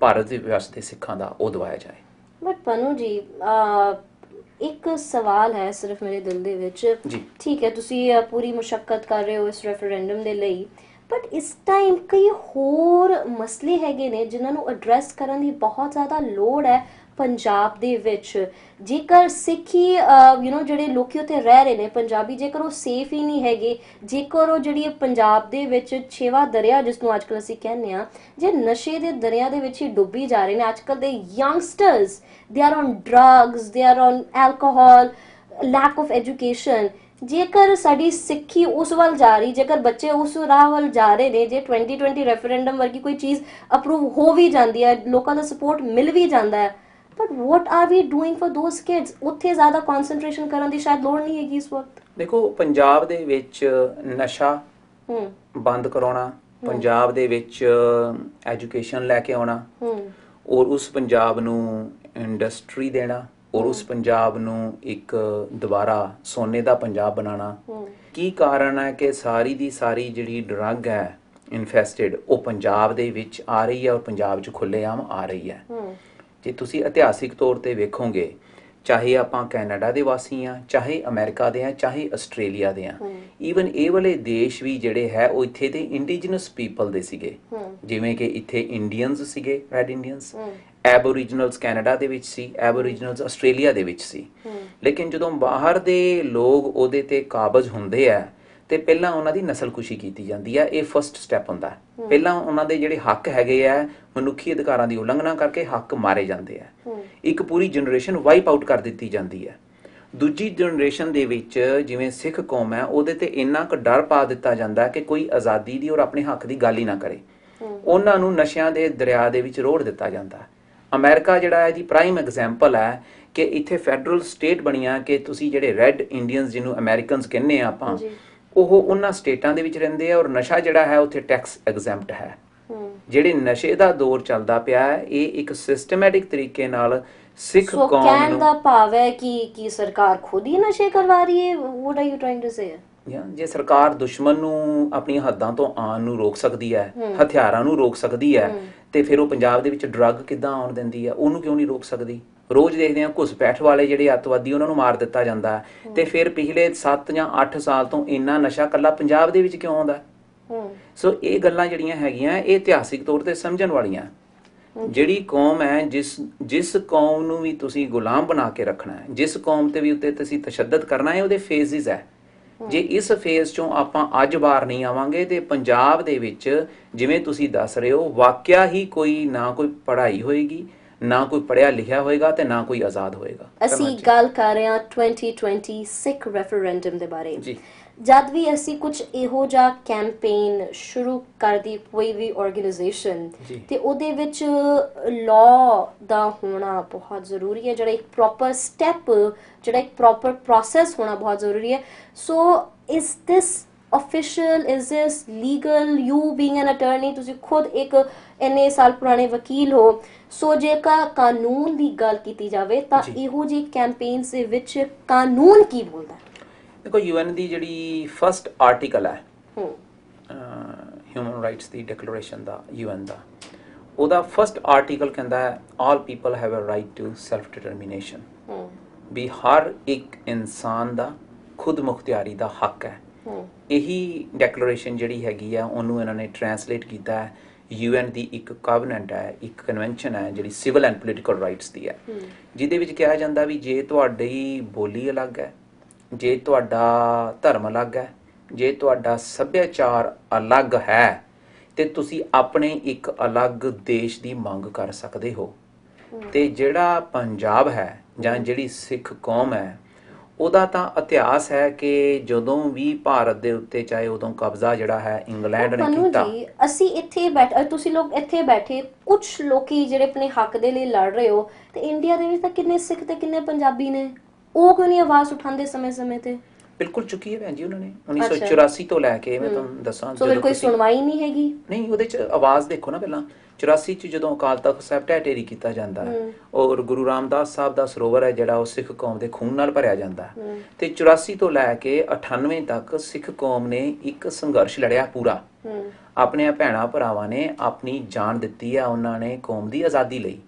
ਭਾਰਤ ਦੇ ਵਸਦੇ ਸਿੱਖਾਂ ਦਾ ਉਹ ਦਵਾਇਆ ਜਾਏ।
ਬਟ ਪਨੂ ਜੀ ਇੱਕ ਸਵਾਲ ਹੈ ਸਿਰਫ ਮੇਰੇ ਦਿਲ ਦੇ ਵਿੱਚ। ਠੀਕ ਹੈ ਤੁਸੀਂ ਪੂਰੀ ਮੁਸ਼ਕਲ ਕਰ ਰਹੇ ਹੋ ਇਸ ਰੈਫਰੈਂਡਮ ਦੇ ਲਈ। ਬਟ ਇਸ ਟਾਈਮ ਕਈ ਹੋਰ ਮਸਲੇ ਹੈਗੇ ਨੇ ਜਿਨ੍ਹਾਂ ਨੂੰ ਐਡਰੈਸ ਕਰਨ ਦੀ ਬਹੁਤ ਜ਼ਿਆਦਾ ਲੋੜ ਹੈ। ਪੰਜਾਬ ਦੇ ਵਿੱਚ। ਜੇਕਰ ਸਿੱਖੀ ਯੂ نو ਜਿਹੜੇ ਲੋਕੀ ਉੱਥੇ ਰਹਿ ਰਹੇ ਨੇ ਪੰਜਾਬੀ, ਜੇਕਰ ਉਹ ਸੇਫ ਹੀ ਨਹੀਂ ਹੈਗੇ, ਜੇਕਰ ਉਹ ਜਿਹੜੀ ਪੰਜਾਬ ਦੇ ਵਿੱਚ ਛੇਵਾ ਦਰਿਆ, ਜਿਸ ਨੂੰ ਅੱਜਕੱਲ ਅਸੀਂ ਕਹਿੰਦੇ ਆ ਜੇ ਨਸ਼ੇ ਦੇ ਦਰਿਆ ਦੇ ਵਿੱਚ ਹੀ ਡੁੱਬੀ ਜਾ ਰਹੇ ਨੇ ਅੱਜਕੱਲ ਦੇ youngsters they are on drugs they are on alcohol lack of education ਜੇਕਰ ਸਾਡੀ ਸਿੱਖੀ ਉਸ ਵੱਲ ਜਾ ਰਹੀ, ਜੇਕਰ ਬੱਚੇ ਉਸ ਰਾਹ ਵੱਲ ਜਾ ਰਹੇ ਨੇ, ਜੇ 2020 ਰੈਫਰੈਂਡਮ ਵਰਗੀ ਕੋਈ ਚੀਜ਼ ਅਪਰੂਵ ਹੋ ਵੀ ਜਾਂਦੀ ਹੈ, ਲੋਕਾਂ ਦਾ ਸਪੋਰਟ ਮਿਲ ਵੀ ਜਾਂਦਾ ਹੈ but what are we doing for those kids ਉੱਥੇ ਜ਼ਿਆਦਾ ਕਨਸੈਂਟਰੇਸ਼ਨ ਕਰਨ ਦੀ ਸ਼ਾਇਦ ਲੋੜ ਨਹੀਂ ਹੈਗੀ ਇਸ ਵਕਤ।
ਦੇਖੋ ਪੰਜਾਬ ਦੇ ਵਿੱਚ ਨਸ਼ਾ
ਹੂੰ।
ਬੰਦ ਕਰਾਉਣਾ ਪੰਜਾਬ ਦੇ ਵਿੱਚ ਐਜੂਕੇਸ਼ਨ ਲੈ ਕੇ ਆਉਣਾ
ਹੂੰ।
ਔਰ ਉਸ ਪੰਜਾਬ ਨੂੰ ਇੰਡਸਟਰੀ ਦੇਣਾ ਔਰ ਉਸ ਪੰਜਾਬ ਨੂੰ ਇੱਕ ਦੁਬਾਰਾ ਸੋਨੇ ਦਾ ਪੰਜਾਬ ਬਣਾਉਣਾ। ਕੀ ਕਾਰਨ ਹੈ ਕਿ ਸਾਰੀ ਦੀ ਸਾਰੀ ਜਿਹੜੀ ਡਰੱਗ ਹੈ ਇਨਫੈਸਟਡ ਉਹ ਪੰਜਾਬ ਦੇ ਵਿੱਚ ਆ ਰਹੀ ਹੈ ਔਰ ਪੰਜਾਬ 'ਚ ਖੁੱਲੇਆਮ ਆ ਰਹੀ ਹੂੰ। ਜੇ ਤੁਸੀਂ ਇਤਿਹਾਸਿਕ ਤੌਰ ਤੇ ਵੇਖੋਗੇ ਚਾਹੇ ਆਪਾਂ ਕੈਨੇਡਾ ਦੇ ਵਾਸੀ ਆ ਚਾਹੇ ਅਮਰੀਕਾ ਦੇ ਆ ਚਾਹੇ ਆਸਟ੍ਰੇਲੀਆ ਦੇ ਆ। ਈਵਨ ਇਹ ਵਾਲੇ ਦੇਸ਼ ਵੀ ਜਿਹੜੇ ਹੈ ਉਹ ਇੱਥੇ ਦੇ ਇੰਡੀਜਨਸ ਪੀਪਲ ਦੇ ਸੀਗੇ। ਜਿਵੇਂ ਕਿ ਇੱਥੇ ਇੰਡੀਅਨਸ ਸੀਗੇ ਰੈਡ ਇੰਡੀਅਨਸ ਐਬੋਰੀਜਨਲਸ ਕੈਨੇਡਾ ਦੇ ਵਿੱਚ ਸੀ ਐਬੋਰੀਜਨਲਸ ਆਸਟ੍ਰੇਲੀਆ ਦੇ ਵਿੱਚ ਸੀ। ਲੇਕਿਨ ਜਦੋਂ ਬਾਹਰ ਦੇ ਲੋਕ ਉਹਦੇ ਤੇ ਕਾਬਜ ਹੁੰਦੇ ਆ ਤੇ ਪਹਿਲਾਂ ਉਹਨਾਂ ਦੀ ਨਸਲਕੁਸ਼ੀ ਕੀਤੀ ਜਾਂਦੀ ਆ ਇਹ ਫਰਸਟ ਸਟੈਪ ਹੁੰਦਾ। ਹੈ। ਪਹਿਲਾਂ ਉਹਨਾਂ ਦੇ ਜਿਹੜੇ ਹੱਕ ਹੈਗੇ ਆ ਮਨੁੱਖੀ ਅਧਿਕਾਰਾਂ ਦੀ ਉਲੰਘਣਾ ਕਰਕੇ ਹੱਕ ਮਾਰੇ ਜਾਂਦੇ ਆ।
ਹੂੰ।
ਇੱਕ ਪੂਰੀ ਜਨਰੇਸ਼ਨ ਵਾਈਪ ਆਊਟ ਕਰ ਦਿੱਤੀ ਜਾਂਦੀ ਹੈ ਦੂਜੀ ਜਨਰੇਸ਼ਨ ਦੇ ਵਿੱਚ ਜਿਵੇਂ ਸਿੱਖ ਕੌਮ ਹੈ ਉਹਦੇ ਤੇ ਇੰਨਾ ਕੁ ਡਰ ਪਾ ਦਿੱਤਾ ਜਾਂਦਾ ਹੈ ਕਿ ਕੋਈ ਆਜ਼ਾਦੀ ਦੀ ਔਰ ਆਪਣੇ ਹੱਕ ਦੀ ਗੱਲ ਹੀ ਨਾ ਕਰੇ।
ਹੂੰ।
ਉਹਨਾਂ ਨੂੰ ਨਸ਼ਿਆਂ ਦੇ ਦਰਿਆ ਦੇ ਵਿੱਚ ਰੋੜ ਦਿੱਤਾ ਜਾਂਦਾ। ਹੈ ਅਮਰੀਕਾ ਜਿਹੜਾ ਹੈ ਦੀ ਪ੍ਰਾਈਮ ਐਗਜ਼ਾਮਪਲ ਹੈ ਕਿ ਇੱਥੇ ਫੈਡਰਲ ਸਟੇਟ ਬਣੀਆਂ ਕਿ ਤੁਸੀਂ ਜਿਹੜੇ ਰੈੱਡ ਇੰਡੀਅਨਸ ਜਿਹਨੂੰ ਅਮਰੀਕਨਸ ਕਹਿੰਦੇ ਆ ਆਪਾਂ
ਜੀ।
ਉਹ ਉਹਨਾਂ ਸਟੇਟਾਂ ਦੇ ਵਿੱਚ ਰਹਿੰਦੇ ਆ ਔਰ ਨਸ਼ਾ ਜਿਹੜਾ ਹੈ ਉੱਥੇ ਟੈਕਸ ਐਗਜ਼ੈਂਪਟ ਹੈ। ਜਿਹੜੇ ਨਸ਼ੇ ਦਾ ਦੌਰ ਚੱਲਦਾ ਪਿਆ ਹੈ ਇਹ ਇੱਕ ਸਿਸਟਮੈਟਿਕ ਤਰੀਕੇ ਨਾਲ ਸਿੱਖ ਕੌਮ
ਕਹਿਣ
ਨੂੰ
ਦਾ ਭਾਵ ਹੈ ਕਿ ਕੀ ਸਰਕਾਰ ਖੁਦ ਹੀ ਨਸ਼ੇ ਕਰਵਾ ਰਹੀ ਹੈ? What are you trying to say
ਜਾਂ ਜੇ ਸਰਕਾਰ ਦੁਸ਼ਮਣ ਨੂੰ ਆਪਣੀਆਂ ਹੱਦਾਂ ਤੋਂ ਆਉਣ ਨੂੰ ਰੋਕ ਸਕਦੀ ਹੈ। ਹਥਿਆਰਾਂ ਨੂੰ ਰੋਕ ਸਕਦੀ ਹੈ
ਹੂੰ।
ਤੇ ਫਿਰ ਉਹ ਪੰਜਾਬ ਦੇ ਵਿੱਚ ਡਰੱਗ ਕਿੱਦਾਂ ਆਉਣ ਦਿੰਦੀ ਹੈ ਉਹਨੂੰ ਕਿਉਂ ਨਹੀਂ ਰੋਕ ਸਕਦੀ? ਰੋਜ਼ ਦੇਖਦੇ ਹਾਂ ਘੁਸਪੈਠ ਵਾਲੇ ਜਿਹੜੇ ਅੱਤਵਾਦੀ ਉਹਨਾਂ ਨੂੰ ਮਾਰ ਦਿੱਤਾ ਜਾਂਦਾ ਹੈ। ਤੇ ਫਿਰ ਪਿਛਲੇ 7 ਜਾਂ 8 ਸਾਲ ਤੋਂ ਇੰਨਾ ਨਸ਼ਾ ਕੱਲਾ ਪੰਜਾਬ ਦੇ ਵਿੱਚ ਕਿਉਂ ਆਉਂਦਾ ਸੋ ਇਹ ਗੱਲਾਂ ਜਿਹੜੀਆਂ ਹੈਗੀਆਂ ਇਹ ਇਤਿਹਾਸਿਕ ਤੌਰ ਤੇ ਸਮਝਣ ਵਾਲੀਆਂ। ਜਿਹੜੀ ਕੌਮ ਹੈ ਜਿਸ ਜਿਸ ਕੌਮ ਨੂੰ ਵੀ ਤੁਸੀਂ ਗੁਲਾਮ ਬਣਾ ਕੇ ਰੱਖਣਾ ਹੈ ਜਿਸ ਕੌਮ ਤੇ ਵੀ ਉੱਤੇ ਤੁਸੀਂ ਤਸ਼ੱਦਦ ਕਰਨਾ ਹੈ ਉਹਦੇ ਫੇਜ਼ਸ ਹੈ। ਜੇ ਇਸ ਫੇਜ਼ ਚੋਂ ਆਪਾਂ ਅੱਜ ਬਾਹਰ ਨਹੀਂ ਆਵਾਂਗੇ ਤੇ ਪੰਜਾਬ ਦੇ ਵਿੱਚ ਜਿਵੇਂ ਤੁਸੀਂ ਦੱਸ ਰਹੇ ਹੋ ਵਾਕਿਆ ਹੀ ਕੋਈ ਨਾ ਕੋਈ ਪੜ੍ਹਾਈ ਹੋਏਗੀ ਨਾ ਕੋਈ ਪੜਿਆ ਲਿਖਿਆ ਹੋਏਗਾ ਤੇ ਨਾ ਕੋਈ ਆਜ਼ਾਦ ਹੋਏਗਾ।
ਅਸੀਂ ਗੱਲ ਕਰ ਰਹੇ ਹਾਂ 2020 ਸਿੱਖ ਰੈਫਰੈਂਡਮ ਦੇ ਬਾਰੇ।
ਜੀ।
ਜਦ ਵੀ ਅਸੀਂ ਕੁਝ ਇਹੋ ਜਿਹਾ ਕੈਂਪੇਨ ਸ਼ੁਰੂ ਕਰਦੀ ਕੋਈ ਵੀ ਆਰਗੇਨਾਈਜੇਸ਼ਨ। ਤੇ ਉਹਦੇ ਵਿੱਚ ਲਾਅ ਦਾ ਹੋਣਾ ਬਹੁਤ ਜ਼ਰੂਰੀ ਹੈ ਜਿਹੜਾ ਇੱਕ ਪ੍ਰੋਪਰ ਸਟੈਪ ਜਿਹੜਾ ਇੱਕ ਪ੍ਰੋਪਰ ਪ੍ਰੋਸੈਸ ਹੋਣਾ ਬਹੁਤ ਜ਼ਰੂਰੀ ਹੈ। ਸੋ ਇਸ ਦਿਸ official is this legal? You being an attorney ਤੁਸੀਂ ਖੁਦ ਇੱਕ ਇੰਨੇ ਸਾਲ ਪੁਰਾਣੇ ਵਕੀਲ ਹੋ। ਸੋ ਜੇਕਰ ਕਾਨੂੰਨ ਦੀ ਗੱਲ ਕੀਤੀ ਜਾਵੇ ਤਾਂ
ਜੀ।
ਇਹੋ ਜਿਹੇ ਕੈਂਪੇਨਸ ਦੇ ਵਿੱਚ ਕਾਨੂੰਨ ਕੀ ਬੋਲਦਾ
ਦੇਖੋ ਯੂਐਨ ਦੀ ਜਿਹੜੀ ਫਰਸਟ ਆਰਟੀਕਲ ਹੈ
ਹੂੰ।
ਹਿਊਮਨ ਰਾਈਟਸ ਦੀ ਡਿਕਲੇਰੇਸ਼ਨ ਦਾ ਯੂਐਨ ਦਾ ਉਹਦਾ ਫਰਸਟ ਆਰਟੀਕਲ ਕਹਿੰਦਾ ਹੈ all people have a right to self
determination
ਵੀ ਹਰ ਇੱਕ ਇਨਸਾਨ ਦਾ ਖੁਦ ਮੁਖਤਿਆਰੀ ਦਾ ਹੱਕ ਹੂੰ। ਇਹੀ ਡੈਕਲੇਰੇਸ਼ਨ ਜਿਹੜੀ ਹੈਗੀ ਆ ਉਹਨੂੰ ਇਹਨਾਂ ਨੇ ਟਰਾਂਸਲੇਟ ਕੀਤਾ ਹੈ। ਯੂਐਨ ਦੀ ਇੱਕ ਕਵਨੈਂਟ ਹੈ ਇੱਕ ਕਨਵੈਨਸ਼ਨ ਹੈ ਜਿਹੜੀ ਸਿਵਲ ਐਂਡ ਪੋਲੀਟੀਕਲ ਰਾਈਟਸ ਦੀ ਹੈ।
ਹੂੰ।
ਜਿਹਦੇ ਵਿੱਚ ਕਿਹਾ ਜਾਂਦਾ ਵੀ ਜੇ ਤੁਹਾਡੀ ਬੋਲੀ ਅਲੱਗ ਹੈ ਜੇ ਤੁਹਾਡਾ ਧਰਮ ਅਲੱਗ ਹੈ ਜੇ ਤੁਹਾਡਾ ਸੱਭਿਆਚਾਰ ਅਲੱਗ ਹੈ ਤੇ ਤੁਸੀਂ ਆਪਣੇ ਇੱਕ ਅਲੱਗ ਦੇਸ਼ ਦੀ ਮੰਗ ਕਰ ਸਕਦੇ ਹੋ। ਤੇ ਜਿਹੜਾ ਪੰਜਾਬ ਹੈ ਜਾਂ ਜਿਹੜੀ ਸਿੱਖ ਕੌਮ ਹੈ ਉਹਦਾ ਤਾਂ ਇਤਿਹਾਸ ਹੈ ਕਿ ਜਦੋਂ ਵੀ ਭਾਰਤ ਦੇ ਉੱਤੇ ਚਾਹੇ ਉਦੋਂ ਕਬਜ਼ਾ ਜਿਹੜਾ ਹੈ ਇੰਗਲੈਂਡ ਨੇ ਕੀਤਾ।
ਜੀ ਅਸੀਂ ਇੱਥੇ ਬੈਠ ਤੁਸੀਂ ਲੋਕ ਇੱਥੇ ਬੈਠੇ ਕੁਝ ਲੋਕੀ ਜਿਹੜੇ ਆਪਣੇ ਹੱਕ ਦੇ ਲਈ ਲੜ ਰਹੇ ਹੋ ਤੇ ਇੰਡੀਆ ਦੇ ਵਿੱਚ ਤਾਂ ਕਿੰਨੇ ਸਿੱਖ ਤੇ ਕਿੰਨੇ ਪੰਜਾਬੀ ਨੇ? ਉਹ ਕਿਉਂ ਨਹੀਂ ਆਵਾਜ਼ ਉਠਾਉਂਦੇ ਸਮੇਂ-ਸਮੇਂ ਤੇ?
ਬਿਲਕੁਲ ਚੁੱਕੀ ਹੈ ਭੈਣ ਜੀ ਉਹਨਾਂ ਨੇ।
ਅੱਛਾ।
1984 ਤੋਂ ਲੈ ਕੇ ਮੈਂ ਤੁਹਾਨੂੰ ਦੱਸਾਂ
ਫਿਰ ਕੋਈ ਸੁਣਵਾਈ ਨਹੀਂ ਹੈਗੀ?
ਨਹੀਂ ਉਹਦੇ ਚ ਆਵਾਜ਼ ਦੇਖੋ ਨਾ ਪਹਿਲਾਂ। 84 ਚ ਜਦੋਂ ਅਕਾਲ ਤਖਤ ਸਾਹਿਬ ਢੇਰੀ ਕੀਤਾ ਜਾਂਦਾ ਹੈ। ਔਰ ਗੁਰੂ ਰਾਮਦਾਸ ਸਾਹਿਬ ਦਾ ਸਰੋਵਰ ਹੈ ਜਿਹੜਾ ਉਹ ਸਿੱਖ ਕੌਮ ਦੇ ਖੂਨ ਨਾਲ ਭਰਿਆ ਜਾਂਦਾ ਹੈ। ਤੇ 84 ਤੋਂ ਲੈ ਕੇ 98 ਤੱਕ ਸਿੱਖ ਕੌਮ ਨੇ ਇੱਕ ਸੰਘਰਸ਼ ਲੜਿਆ ਪੂਰਾ। ਆਪਣੇ ਭੈਣਾ ਭਰਾਵਾਂ ਨੇ ਆਪਣੀ ਜਾਨ ਦਿੱਤੀ ਹੈ ਉਹਨਾਂ ਨੇ ਕੌਮ ਦੀ ਆਜ਼ਾਦੀ ਲਈ।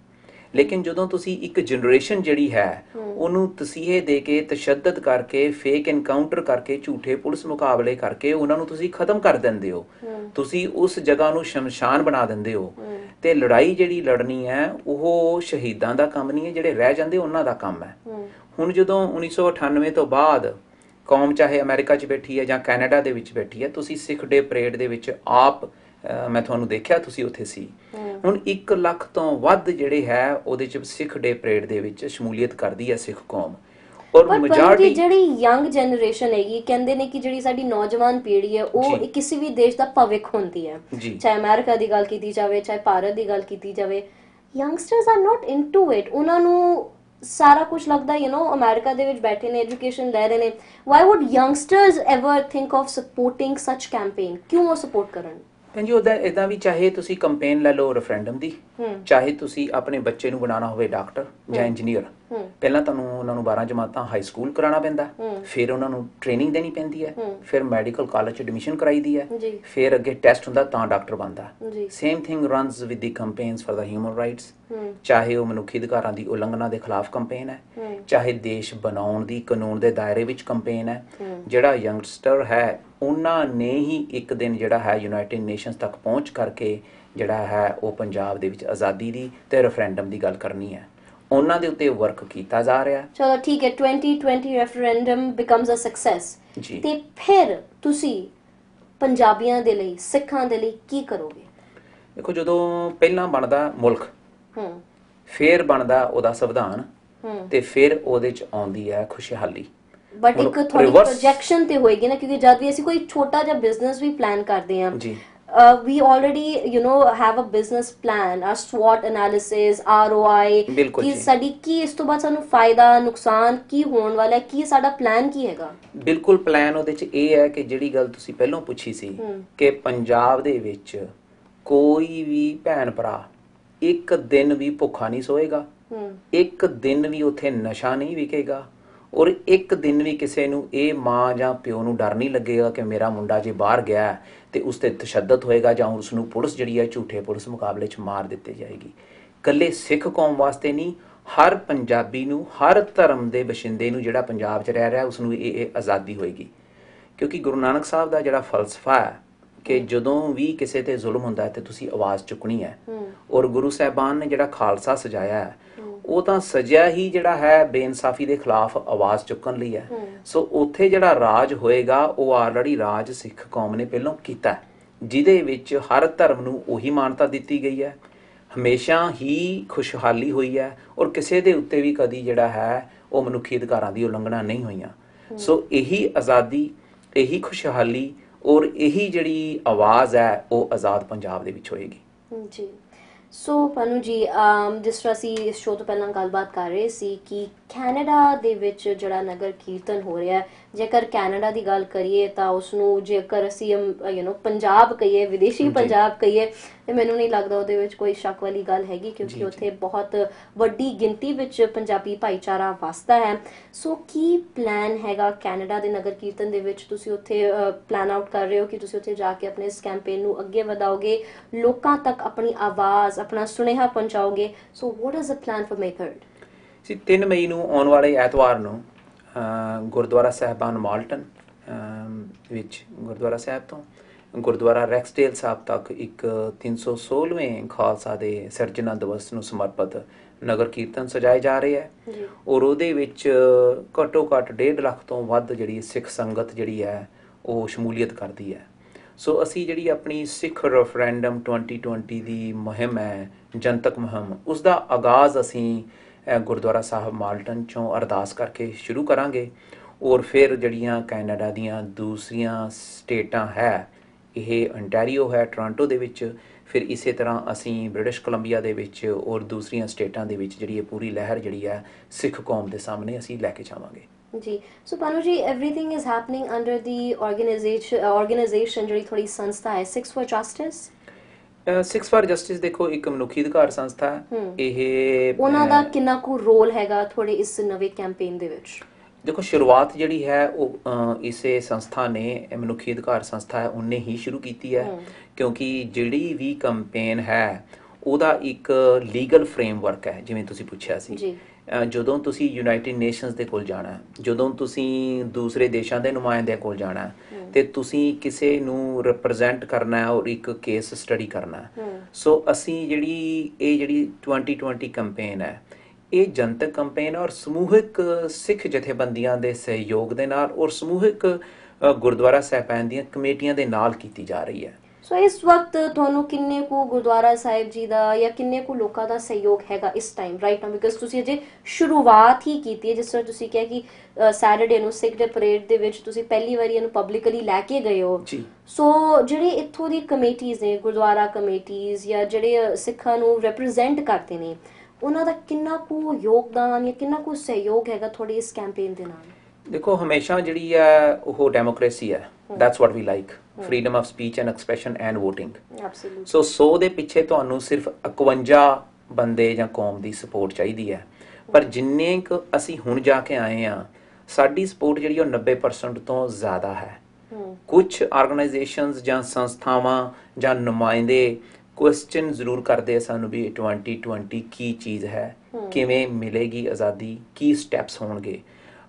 ਲੇਕਿਨ ਜਦੋਂ ਤੁਸੀਂ ਇੱਕ ਜਨਰੇਸ਼ਨ ਜਿਹੜੀ ਹੈ ਉਹਨੂੰ ਤਸੀਹੇ ਦੇ ਕੇ ਤਸ਼ੱਦਦ ਕਰਕੇ ਫੇਕ ਐਨਕਾਊਂਟਰ ਕਰਕੇ ਝੂਠੇ ਪੁਲਿਸ ਮੁਕਾਬਲੇ ਕਰਕੇ ਉਹਨਾਂ ਨੂੰ ਤੁਸੀਂ ਖਤਮ ਕਰ ਦਿੰਦੇ ਹੋ। ਤੁਸੀਂ ਉਸ ਜਗ੍ਹਾ ਨੂੰ ਸ਼ਮਸ਼ਾਨ ਬਣਾ ਦਿੰਦੇ ਹੋ। ਤੇ ਲੜਾਈ ਜਿਹੜੀ ਲੜਨੀ ਹੈ ਉਹ ਸ਼ਹੀਦਾਂ ਦਾ ਕੰਮ ਨਹੀਂ ਹੈ ਜਿਹੜੇ ਰਹਿ ਜਾਂਦੇ ਉਹਨਾਂ ਦਾ ਕੰਮ ਹੈ। ਹੁਣ ਜਦੋਂ 1998 ਤੋਂ ਬਾਅਦ ਕੌਮ ਚਾਹੇ ਅਮਰੀਕਾ 'ਚ ਬੈਠੀ ਹੈ ਜਾਂ ਕੈਨੇਡਾ ਦੇ ਵਿੱਚ ਬੈਠੀ ਹੈ ਤੁਸੀਂ ਸਿੱਖ ਡੇ ਪਰੇਡ ਦੇ ਵਿੱਚ ਆਪ ਮੈਂ ਤੁਹਾਨੂੰ ਦੇਖਿਆ ਤੁਸੀਂ ਉੱਥੇ ਸੀ। ਹੁਣ 1 ਲੱਖ ਤੋਂ ਵੱਧ ਜਿਹੜੇ ਹੈ ਉਹਦੇ 'ਚ ਸਿੱਖ ਡੇ ਪਰੇਡ ਦੇ ਵਿੱਚ ਸ਼ਮੂਲੀਅਤ ਕਰਦੀ ਹੈ ਸਿੱਖ ਕੌਮ। ਔਰ ਮੈਜੋਰਟੀ
ਜਿਹੜੀ ਯੰਗ ਜਨਰੇਸ਼ਨ ਹੈਗੀ ਕਹਿੰਦੇ ਨੇ ਕਿ ਜਿਹੜੀ ਸਾਡੀ ਨੌਜਵਾਨ ਪੀੜ੍ਹੀ ਹੈ ਉਹ। ਕਿਸੇ ਵੀ ਦੇਸ਼ ਦਾ ਭਵਿੱਖ ਹੁੰਦੀ ਹੈ। ਚਾਹੇ ਅਮਰੀਕਾ ਦੀ ਗੱਲ ਕੀਤੀ ਜਾਵੇ ਚਾਹੇ ਭਾਰਤ ਦੀ ਗੱਲ ਕੀਤੀ ਜਾਵੇ youngsters are not into it ਉਹਨਾਂ ਨੂੰ ਸਾਰਾ ਕੁਝ ਲੱਗਦਾ ਯੂ نو ਅਮਰੀਕਾ ਦੇ ਵਿੱਚ ਬੈਠੇ ਨੇ ਐਜੂਕੇਸ਼ਨ ਲੈ ਰਹੇ ਨੇ। Why would youngsters ever think of supporting such campaign ਕਿਉਂ ਉਹ ਸਪੋਰਟ ਕਰਨ?
ਭੈਣ ਜੀ ਉਹਦਾ ਇਦਾਂ ਵੀ ਚਾਹੇ ਤੁਸੀਂ ਕੰਪੇਨ ਲੈ ਲਓ ਰੈਫਰੈਂਡਮ ਦੀ ਚਾਹੇ ਤੁਸੀਂ ਆਪਣੇ ਬੱਚੇ ਨੂੰ ਬਣਾਉਣਾ ਹੋਵੇ ਡਾਕਟਰ ਜਾਂ ਇੰਜੀਨੀਅਰ ਪਹਿਲਾਂ ਤੁਹਾਨੂੰ ਉਹਨਾਂ ਨੂੰ 12 ਜਮਾਤਾਂ ਹਾਈ ਸਕੂਲ ਕਰਾਉਣਾ ਪੈਂਦਾ। ਫਿਰ ਉਹਨਾਂ ਨੂੰ ਟ੍ਰੇਨਿੰਗ ਦੇਣੀ ਪੈਂਦੀ ਹੈ। ਫਿਰ ਮੈਡੀਕਲ ਕਾਲਜ 'ਚ ਐਡਮਿਸ਼ਨ ਕਰਾਈਦੀ ਹੈ। ਫਿਰ ਅੱਗੇ ਟੈਸਟ ਹੁੰਦਾ ਤਾਂ ਡਾਕਟਰ ਬਣਦਾ। Same thing runs with the campaigns for the human
rights
ਚਾਹੇ ਉਹ ਮਨੁੱਖੀ ਅਧਿਕਾਰਾਂ ਦੀ ਉਲੰਘਣਾ ਦੇ ਖਿਲਾਫ ਕੰਪੇਨ ਹੈ। ਚਾਹੇ ਦੇਸ਼ ਬਣਾਉਣ ਦੀ ਕਾਨੂੰਨ ਦੇ ਦਾਇਰੇ ਵਿੱਚ ਕੰਪੇਨ ਹੂੰ। ਜਿਹੜਾ ਯੰਗਸਟਰ ਹੈ ਉਹਨਾਂ ਨੇ ਹੀ ਇੱਕ ਦਿਨ ਜਿਹੜਾ ਹੈ ਯੂਨਾਈਟਿਡ ਨੇਸ਼ਨਸ ਤੱਕ ਪਹੁੰਚ ਕਰਕੇ ਜਿਹੜਾ ਹੈ ਉਹ ਪੰਜਾਬ ਦੇ ਵਿੱਚ ਆਜ਼ਾਦੀ ਦੀ ਤੇ ਰੈਫਰੈਂਡਮ ਦੀ ਗੱਲ ਕਰਨੀ ਹੈ। ਉਹਨਾਂ ਦੇ ਉੱਤੇ ਵਰਕ ਕੀਤਾ ਜਾ ਰਿਹਾ
ਚਲੋ ਠੀਕ ਹੈ 2020 ਰੈਫਰੈਂਡਮ ਬਿਕਮਸ ਅ ਸਕਸੈਸ
ਜੀ।
ਤੇ ਫਿਰ ਤੁਸੀਂ ਪੰਜਾਬੀਆਂ ਦੇ ਲਈ ਸਿੱਖਾਂ ਦੇ ਲਈ ਕੀ ਕਰੋਗੇ?
ਦੇਖੋ ਜਦੋਂ ਪਹਿਲਾਂ ਬਣਦਾ ਮੁਲਕ
ਹੂੰ।
ਫੇਰ ਬਣਦਾ ਉਹਦਾ ਸੰਵਿਧਾਨ
ਹੂੰ।
ਤੇ ਫਿਰ ਉਹਦੇ ਚ ਆਉਂਦੀ ਹੈ ਖੁਸ਼ਹਾਲੀ।
ਬਟ ਇੱਕ
reverse-
ਪ੍ਰੋਜੈਕਸ਼ਨ ਤੇ ਹੋਏਗੀ ਨਾ ਕਿਉਂਕਿ ਜਦ ਵੀ ਅਸੀਂ ਕੋਈ ਛੋਟਾ ਜਿਹਾ ਬਿਜ਼ਨਸ ਵੀ ਪਲਾਨ ਕਰਦੇ
ਜੀ।
Uh, we already you know have a business plan a SWOT analysis ROI ਕਿ। ਸਾਡੀ ਕੀ ਇਸ ਤੋਂ ਬਾਅਦ ਸਾਨੂੰ ਫਾਇਦਾ ਨੁਕਸਾਨ ਕੀ ਹੋਣ ਵਾਲਾ ਹੈ ਕੀ ਸਾਡਾ ਪਲਾਨ ਕੀ ਹੈਗਾ
ਬਿਲਕੁਲ ਪਲਾਨ ਉਹਦੇ ਚ ਇਹ ਹੈ ਕਿ ਜਿਹੜੀ ਗੱਲ ਤੁਸੀਂ ਪਹਿਲਾਂ ਪੁੱਛੀ ਸੀ। ਕਿ ਪੰਜਾਬ ਦੇ ਵਿੱਚ ਕੋਈ ਵੀ ਭੈਣ ਭਰਾ ਇੱਕ ਦਿਨ ਵੀ ਭੁੱਖਾ ਨਹੀਂ ਸੋਏਗਾ ਇੱਕ ਦਿਨ ਵੀ ਉੱਥੇ ਨਸ਼ਾ ਨਹੀਂ ਵਿਕੇਗਾ ਔਰ ਇੱਕ ਦਿਨ ਵੀ ਕਿਸੇ ਨੂੰ ਇਹ ਮਾਂ ਜਾਂ ਪਿਓ ਨੂੰ ਡਰ ਨਹੀਂ ਲੱਗੇਗਾ ਕਿ ਮੇਰਾ ਮੁੰਡਾ ਜੇ ਬਾਹਰ ਗਿਆ ਹੈ ਤੇ ਉਸ ਤੇ ਤਸ਼ੱਦਦ ਹੋਏਗਾ ਜਾਂ ਉਸ ਨੂੰ ਪੁਲਿਸ ਜਿਹੜੀ ਹੈ ਝੂਠੇ ਪੁਲਿਸ ਮੁਕਾਬਲੇ 'ਚ ਮਾਰ ਦਿੱਤੀ ਜਾਏਗੀ। ਕੱਲੇ ਸਿੱਖ ਕੌਮ ਵਾਸਤੇ ਨਹੀਂ ਹਰ ਪੰਜਾਬੀ ਨੂੰ ਹਰ ਧਰਮ ਦੇ ਬਸ਼ਿੰਦੇ ਨੂੰ ਜਿਹੜਾ ਪੰਜਾਬ 'ਚ ਰਹਿ ਰਿਹਾ ਉਸ ਨੂੰ ਇਹ ਇਹ ਆਜ਼ਾਦੀ ਹੋਏਗੀ। ਕਿਉਂਕਿ ਗੁਰੂ ਨਾਨਕ ਸਾਹਿਬ ਦਾ ਜਿਹੜਾ ਫਲਸਫਾ ਹੈ ਕਿ ਜਦੋਂ ਵੀ ਕਿਸੇ ਤੇ ਜ਼ੁਲਮ ਹੁੰਦਾ ਹੈ ਤੇ ਤੁਸੀਂ ਆਵਾਜ਼ ਚੁੱਕਣੀ ਹੈ। ਔਰ ਗੁਰੂ ਸਾਹਿਬਾਨ ਨੇ ਜਿਹੜਾ ਖਾਲਸਾ ਸਜਾਇਆ ਹੈ ਉਹ ਤਾਂ ਸਜਿਆ ਹੀ ਜਿਹੜਾ ਹੈ ਬੇਇਨਸਾਫੀ ਦੇ ਖਿਲਾਫ ਆਵਾਜ਼ ਚੁੱਕਣ ਲਈ ਹੈ। ਸੋ ਉੱਥੇ ਜਿਹੜਾ ਰਾਜ ਹੋਏਗਾ ਉਹ ਆਲਰੇਡੀ ਰਾਜ ਸਿੱਖ ਕੌਮ ਨੇ ਪਹਿਲਾਂ ਕੀਤਾ ਜਿਹਦੇ ਵਿੱਚ ਹਰ ਧਰਮ ਨੂੰ ਉਹੀ ਮਾਨਤਾ ਦਿੱਤੀ ਗਈ ਹੈ। ਹਮੇਸ਼ਾ ਹੀ ਖੁਸ਼ਹਾਲੀ ਹੋਈ ਹੈ ਔਰ ਕਿਸੇ ਦੇ ਉੱਤੇ ਵੀ ਕਦੀ ਜਿਹੜਾ ਹੈ ਉਹ ਮਨੁੱਖੀ ਅਧਿਕਾਰਾਂ ਦੀ ਉਲੰਘਣਾ ਨਹੀਂ ਹੋਈਆਂ। ਸੋ ਇਹੀ ਆਜ਼ਾਦੀ ਇਹੀ ਖੁਸ਼ਹਾਲੀ ਔਰ ਇਹੀ ਜਿਹੜੀ ਆਵਾਜ਼ ਹੈ ਉਹ ਆਜ਼ਾਦ ਪੰਜਾਬ ਦੇ ਵਿੱਚ ਹੋਏਗੀ।
ਜੀ। ਸੋ ਪਨੂ ਜੀ ਜਿਸ ਤਰ੍ਹਾਂ ਅਸੀਂ ਇਸ ਸ਼ੋਅ ਤੋਂ ਪਹਿਲਾਂ ਗੱਲਬਾਤ ਕਰ ਰਹੇ ਸੀ ਕਿ ਕੈਨੇਡਾ ਦੇ ਵਿੱਚ ਜਿਹੜਾ ਨਗਰ ਕੀਰਤਨ ਹੋ ਰਿਹਾ ਹੈ ਜੇਕਰ ਕੈਨੇਡਾ ਦੀ ਗੱਲ ਕਰੀਏ ਤਾਂ ਉਸ ਨੂੰ ਜੇਕਰ ਅਸੀਂ ਯੂ نو ਪੰਜਾਬ ਕਹੀਏ ਵਿਦੇਸ਼ੀ ਪੰਜਾਬ ਕਹੀਏ ਤੇ ਮੈਨੂੰ ਨਹੀਂ ਲੱਗਦਾ ਉਹਦੇ ਵਿੱਚ ਕੋਈ ਸ਼ੱਕ ਵਾਲੀ ਗੱਲ ਹੈਗੀ ਕਿਉਂਕਿ ਉੱਥੇ ਬਹੁਤ ਵੱਡੀ ਗਿਣਤੀ ਵਿੱਚ ਪੰਜਾਬੀ ਭਾਈਚਾਰਾ ਵਸਦਾ ਹੈ। ਸੋ ਕੀ ਪਲਾਨ ਹੈਗਾ ਕੈਨੇਡਾ ਦੇ ਨਗਰ ਕੀਰਤਨ ਦੇ ਵਿੱਚ? ਤੁਸੀਂ ਉੱਥੇ ਪਲਾਨ ਆਊਟ ਕਰ ਰਹੇ ਹੋ ਕਿ ਤੁਸੀਂ ਉੱਥੇ ਜਾ ਕੇ ਆਪਣੇ ਇਸ ਕੈਂਪੇਨ ਨੂੰ ਅੱਗੇ ਵਧਾਓਗੇ ਲੋਕਾਂ ਤੱਕ ਆਪਣੀ ਆਵਾਜ਼ ਆਪਣਾ ਸੁਨੇਹਾ ਪਹੁੰਚਾਓਗੇ? So what is the plan for ਮੇਕਰਡ
ਸੀ 3 ਮਈ ਨੂੰ ਆਉਣ ਵਾਲੇ ਐਤਵਾਰ ਨੂੰ ਗੁਰਦੁਆਰਾ ਸਾਹਿਬਾਨ ਮਾਲਟਨ ਵਿੱਚ ਗੁਰਦੁਆਰਾ ਸਾਹਿਬ ਤੋਂ। ਗੁਰਦੁਆਰਾ ਰੈਕਸਡੇਲ ਸਾਹਿਬ ਤੱਕ ਇੱਕ 316ਵੇਂ ਖਾਲਸਾ ਦੇ ਸਿਰਜਣਾ ਦਿਵਸ ਨੂੰ ਸਮਰਪਿਤ ਨਗਰ ਕੀਰਤਨ ਸਜਾਏ ਜਾ ਰਹੇ ਹੈ। ਔਰ ਉਹਦੇ ਵਿੱਚ ਘੱਟੋ ਘੱਟ 1.5 ਲੱਖ ਤੋਂ ਵੱਧ ਜਿਹੜੀ ਸਿੱਖ ਸੰਗਤ ਜਿਹੜੀ ਹੈ ਉਹ ਸ਼ਮੂਲੀਅਤ ਕਰਦੀ ਹੈ। ਸੋ ਅਸੀਂ ਜਿਹੜੀ ਆਪਣੀ ਸਿੱਖ ਰੈਫਰੈਂਡਮ 2020 ਦੀ ਮੁਹਿੰਮ ਹੈ ਜਨਤਕ ਮੁਹਿੰਮ ਉਸ ਦਾ ਆਗਾਜ਼ ਅਸੀਂ ਗੁਰਦੁਆਰਾ ਸਾਹਿਬ ਮਾਲਟਨ ਚੋਂ ਅਰਦਾਸ ਕਰਕੇ ਸ਼ੁਰੂ ਕਰਾਂਗੇ। ਔਰ ਫਿਰ ਜਿਹੜੀਆਂ ਕੈਨੇਡਾ ਦੀਆਂ ਦੂਸਰੀਆਂ ਸਟੇਟਾਂ ਹੈ, ਇਹ ਅੰਟਾਰੀਓ ਹੈ, ਟੋਰਾਂਟੋ ਦੇ ਵਿੱਚ, ਫਿਰ ਇਸੇ ਤਰ੍ਹਾਂ ਅਸੀਂ ਬ੍ਰਿਟਿਸ਼ ਕੋਲੰਬੀਆ ਦੇ ਵਿੱਚ ਔਰ ਦੂਸਰੀਆਂ ਸਟੇਟਾਂ ਦੇ ਵਿੱਚ ਜਿਹੜੀ ਇਹ ਪੂਰੀ ਲਹਿਰ ਜਿਹੜੀ ਹੈ, ਸਿੱਖ ਕੌਮ ਦੇ ਸਾਹਮਣੇ ਅਸੀਂ ਲੈ ਕੇ ਜਾਵਾਂਗੇ।
ਜੀ, so Pannu ji everything is happening under the organisation ਜਿਹੜੀ ਥੋੜੀ ਸੰਸਥਾ ਹੈ 6 for justice
Sikhs for justice ਦੇਖੋ ਇੱਕ ਮਨੁੱਖੀ ਅਧਿਕਾਰ ਸੰਸਥਾ ਹੈ। ਇਹ
ਉਹਨਾਂ ਦਾ ਕਿੰਨਾ ਕੁ ਰੋਲ ਹੈਗਾ ਥੋੜੇ ਇਸ ਨਵੇਂ ਕੈਂਪੇਨ ਦੇ ਵਿੱਚ
ਦੇਖੋ ਸ਼ੁਰੂਆਤ ਜਿਹੜੀ ਹੈ ਉਹ ਇਸੇ ਸੰਸਥਾ ਨੇ ਮਨੁੱਖੀ ਅਧਿਕਾਰ ਸੰਸਥਾ ਹੈ ਉਹਨੇ ਹੀ ਸ਼ੁਰੂ ਕੀਤੀ ਹੈ। ਕਿਉਂਕਿ ਜਿਹੜੀ ਵੀ ਕੰਪੇਨ ਹੈ ਉਹਦਾ ਇੱਕ ਲੀਗਲ ਫਰੇਮਵਰਕ ਹੈ ਜਿਵੇਂ ਤੁਸੀਂ ਪੁੱਛਿਆ ਸੀ।
ਜੀ।
ਜਦੋਂ ਤੁਸੀਂ ਯੂਨਾਈਟਿਡ ਨੇਸ਼ਨਸ ਦੇ ਕੋਲ ਜਾਣਾ ਜਦੋਂ ਤੁਸੀਂ ਦੂਸਰੇ ਦੇਸ਼ਾਂ ਦੇ ਨੁਮਾਇੰਦਿਆਂ ਕੋਲ ਜਾਣਾ। ਤੇ ਤੁਸੀਂ ਕਿਸੇ ਨੂੰ ਰਿਪਰੈਜ਼ੈਂਟ ਕਰਨਾ ਹੈ ਔਰ ਇੱਕ ਕੇਸ ਸਟੱਡੀ ਕਰਨਾ ਸੋ ਅਸੀਂ ਜਿਹੜੀ ਇਹ ਜਿਹੜੀ 2020 ਕੈਂਪੇਨ ਹੈ ਇਹ ਜਨਤਕ ਕੈਂਪੇਨ ਔਰ ਸਮੂਹਿਕ ਸਿੱਖ ਜਥੇਬੰਦੀਆਂ ਦੇ ਸਹਿਯੋਗ ਦੇ ਨਾਲ ਔਰ ਸਮੂਹਿਕ ਗੁਰਦੁਆਰਾ ਸਾਹਿਬਾਨ ਦੀਆਂ ਕਮੇਟੀਆਂ ਦੇ ਨਾਲ ਕੀਤੀ ਜਾ ਰਹੀ ਹੈ।
ਸੋ ਇਸ ਵਕਤ ਤੁਹਾਨੂੰ ਕਿੰਨੇ ਕੁ ਗੁਰਦੁਆਰਾ ਸਾਹਿਬ ਜੀ ਦਾ ਜਾਂ ਕਿੰਨੇ ਕੁ ਲੋਕਾਂ ਦਾ ਸਹਿਯੋਗ ਹੈਗਾ ਇਸ ਟਾਈਮ ਰਾਈਟ ਨਾਓ ਬਿਕਾਜ਼ ਤੁਸੀਂ ਅਜੇ ਸ਼ੁਰੂਆਤ ਹੀ ਕੀਤੀ ਹੈ ਜਿਸ ਤਰ੍ਹਾਂ ਤੁਸੀਂ ਕਿਹਾ ਕਿ ਸੈਟਰਡੇ ਨੂੰ ਸਿੱਖ ਡੇ ਪਰੇਡ ਦੇ ਵਿੱਚ ਤੁਸੀਂ ਪਹਿਲੀ ਵਾਰੀ ਇਹਨੂੰ ਪਬਲਿਕਲੀ ਲੈ ਕੇ ਗਏ ਹੋ।
ਜੀ।
ਸੋ ਜਿਹੜੇ ਇੱਥੋਂ ਦੀ ਕਮੇਟੀਆਂ ਨੇ ਗੁਰਦੁਆਰਾ ਕਮੇਟੀਆਂ ਜਾਂ ਜਿਹੜੇ ਸਿੱਖਾਂ ਨੂੰ ਰਿਪਰੈਜ਼ੈਂਟ ਕਰਦੇ ਨੇ ਉਹਨਾਂ ਦਾ ਕਿੰਨਾ ਕੁ ਯੋਗਦਾਨ ਜਾਂ ਕਿੰਨਾ ਕੁ ਸਹਿਯੋਗ ਹੈਗਾ ਤੁਹਾਡੇ ਇਸ ਕੈਂਪੇਨ ਦੇ ਨਾਲ?
ਦੇਖੋ ਹਮੇਸ਼ਾ ਜਿਹੜੀ ਹੈ ਉਹ ਡੈਮੋਕ੍ਰੇਸੀ ਹੈ। That's what we like freedom of speech and expression and VOTING.
Absolute
so 100 ਦੇ ਪਿੱਛੇ ਤੁਹਾਨੂੰ ਸਿਰਫ 51 ਬੰਦੇ ਜਾਂ ਕੌਮ ਦੀ ਸਪੋਰਟ ਚਾਹੀਦੀ ਹੈ। ਪਰ ਜਿੰਨੇ ਕੁ ਅਸੀਂ ਹੁਣ ਜਾ ਕੇ ਆਏ ਆ ਸਾਡੀ ਸਪੋਰਟ ਜਿਹੜੀ ਉਹ 90% ਤੋਂ ਜ਼ਿਆਦਾ ਹੈ। ਕੁਝ ਆਰਗੇਨਾਈਜੇਸ਼ਨਸ ਜਾਂ ਸੰਸਥਾਵਾਂ ਜਾਂ ਨੁਮਾਇੰਦੇ ਕੁਐਸਚਨ ਜ਼ਰੂਰ ਕਰਦੇ ਆ ਸਾਨੂੰ ਵੀ 2020 ਕੀ ਚੀਜ਼ ਹੈ। ਕਿਵੇਂ ਮਿਲੇਗੀ ਆਜ਼ਾਦੀ? ਕੀ ਸਟੈਪਸ ਹੋਣਗੇ?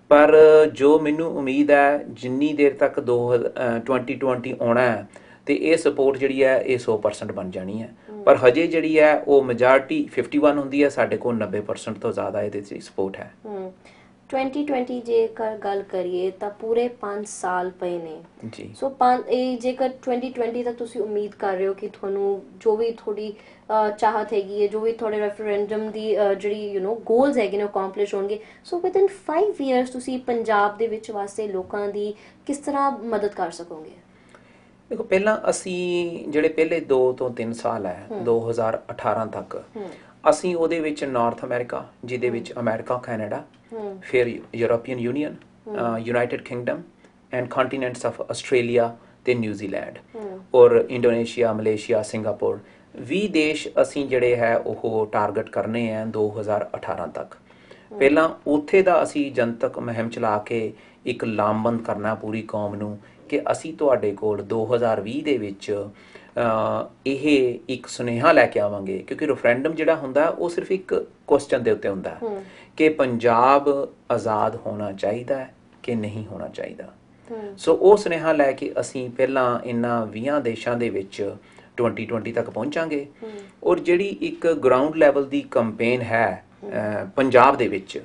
ਪਰ ਜੋ ਮੈਨੂੰ ਉਮੀਦ ਹੈ ਜਿੰਨੀ ਦੇਰ ਤੱਕ 2 2020 ਆਉਣਾ ਹੈ ਤੇ ਇਹ ਸਪੋਰਟ ਜਿਹੜੀ ਹੈ ਇਹ 100% ਬਣ ਜਾਣੀ ਹੈ। ਪਰ ਹਜੇ ਜਿਹੜੀ ਹੈ ਉਹ ਮੈਜੋਰਟੀ 51 ਹੁੰਦੀ ਹੈ ਸਾਡੇ ਕੋਲ 90% ਤੋਂ ਜ਼ਿਆਦਾ ਇਹਦੇ 'ਚ ਸਪੋਰਟ ਹੈ।
2020 ਜੇਕਰ ਗੱਲ ਕਰੀਏ ਤਾਂ ਪੂਰੇ 5 ਸਾਲ ਪਏ ਨੇ।
ਜੀ।
ਸੋ ਪੰਜ ਇਹ ਜੇਕਰ 2020 ਤੱਕ ਤੁਸੀਂ ਉਮੀਦ ਕਰ ਰਹੇ ਹੋ ਕਿ ਤੁਹਾਨੂੰ ਜੋ ਵੀ ਥੋੜੀ ਚਾਹਤ ਹੈਗੀ ਹੈ ਜੋ ਵੀ ਤੁਹਾਡੇ ਰੈਫਰੈਂਡਮ ਦੀ ਜਿਹੜੀ ਯੂ نو ਗੋਲਸ ਹੈਗੇ ਨੇ ਅਕੰਪਲਿਸ਼ ਹੋਣਗੇ। ਸੋ ਵਿਦਿਨ 5 ਇਅਰਸ ਤੁਸੀਂ ਪੰਜਾਬ ਦੇ ਵਿੱਚ ਵਾਸਤੇ ਲੋਕਾਂ ਦੀ ਕਿਸ ਤਰ੍ਹਾਂ ਮਦਦ ਕਰ ਸਕੋਗੇ?
ਦੇਖੋ ਪਹਿਲਾਂ ਅਸੀਂ ਜਿਹੜੇ ਪਹਿਲੇ 2 ਤੋਂ 3 ਸਾਲ ਹੈ 2018 ਤੱਕ ਅਸੀਂ ਉਹਦੇ ਵਿੱਚ ਨਾਰਥ ਅਮਰੀਕਾ ਜਿਹਦੇ ਵਿੱਚ ਅਮਰੀਕਾ ਕੈਨੇਡਾ ਫਿਰ European Union United Kingdom and continents of Australia ਤੇ ਨਿਊਜ਼ੀਲੈਂਡ ਔਰ ਇੰਡੋਨੇਸ਼ੀਆ ਮਲੇਸ਼ੀਆ ਸਿੰਗਾਪੁਰ 20 ਦੇਸ਼ ਅਸੀਂ ਜਿਹੜੇ ਹੈ ਉਹ ਟਾਰਗੇਟ ਕਰਨੇ ਆ 2018 ਤੱਕ। ਪਹਿਲਾਂ ਉੱਥੇ ਦਾ ਅਸੀਂ ਜਨਤਕ ਮੁਹਿੰਮ ਚਲਾ ਕੇ ਇੱਕ ਲਾਮਬੰਦ ਕਰਨਾ ਪੂਰੀ ਕੌਮ ਨੂੰ ਕਿ ਅਸੀਂ ਤੁਹਾਡੇ ਕੋਲ 2020 ਦੇ ਵਿੱਚ ਇਹ ਇੱਕ ਸੁਨੇਹਾ ਲੈ ਕੇ ਆਵਾਂਗੇ ਕਿਉਂਕਿ ਰੈਫਰੈਂਡਮ ਜਿਹੜਾ ਹੁੰਦਾ ਉਹ ਸਿਰਫ ਇੱਕ ਕੁਐਸਚਨ ਦੇ ਉੱਤੇ ਹੁੰਦਾ। ਕਿ ਪੰਜਾਬ ਆਜ਼ਾਦ ਹੋਣਾ ਚਾਹੀਦਾ ਹੈ ਕਿ ਨਹੀਂ ਹੋਣਾ ਚਾਹੀਦਾ? ਸੋ ਉਹ ਸੁਨੇਹਾ ਲੈ ਕੇ ਅਸੀਂ ਪਹਿਲਾਂ ਇਹਨਾਂ 20 ਦੇਸ਼ਾਂ ਦੇ ਵਿੱਚ 2020 ਤੱਕ ਪਹੁੰਚਾਂਗੇ। ਔਰ ਜਿਹੜੀ ਇੱਕ ਗਰਾਊਂਡ ਲੈਵਲ ਦੀ ਕੈਂਪੇਨ ਹੈ ਪੰਜਾਬ ਦੇ ਵਿੱਚ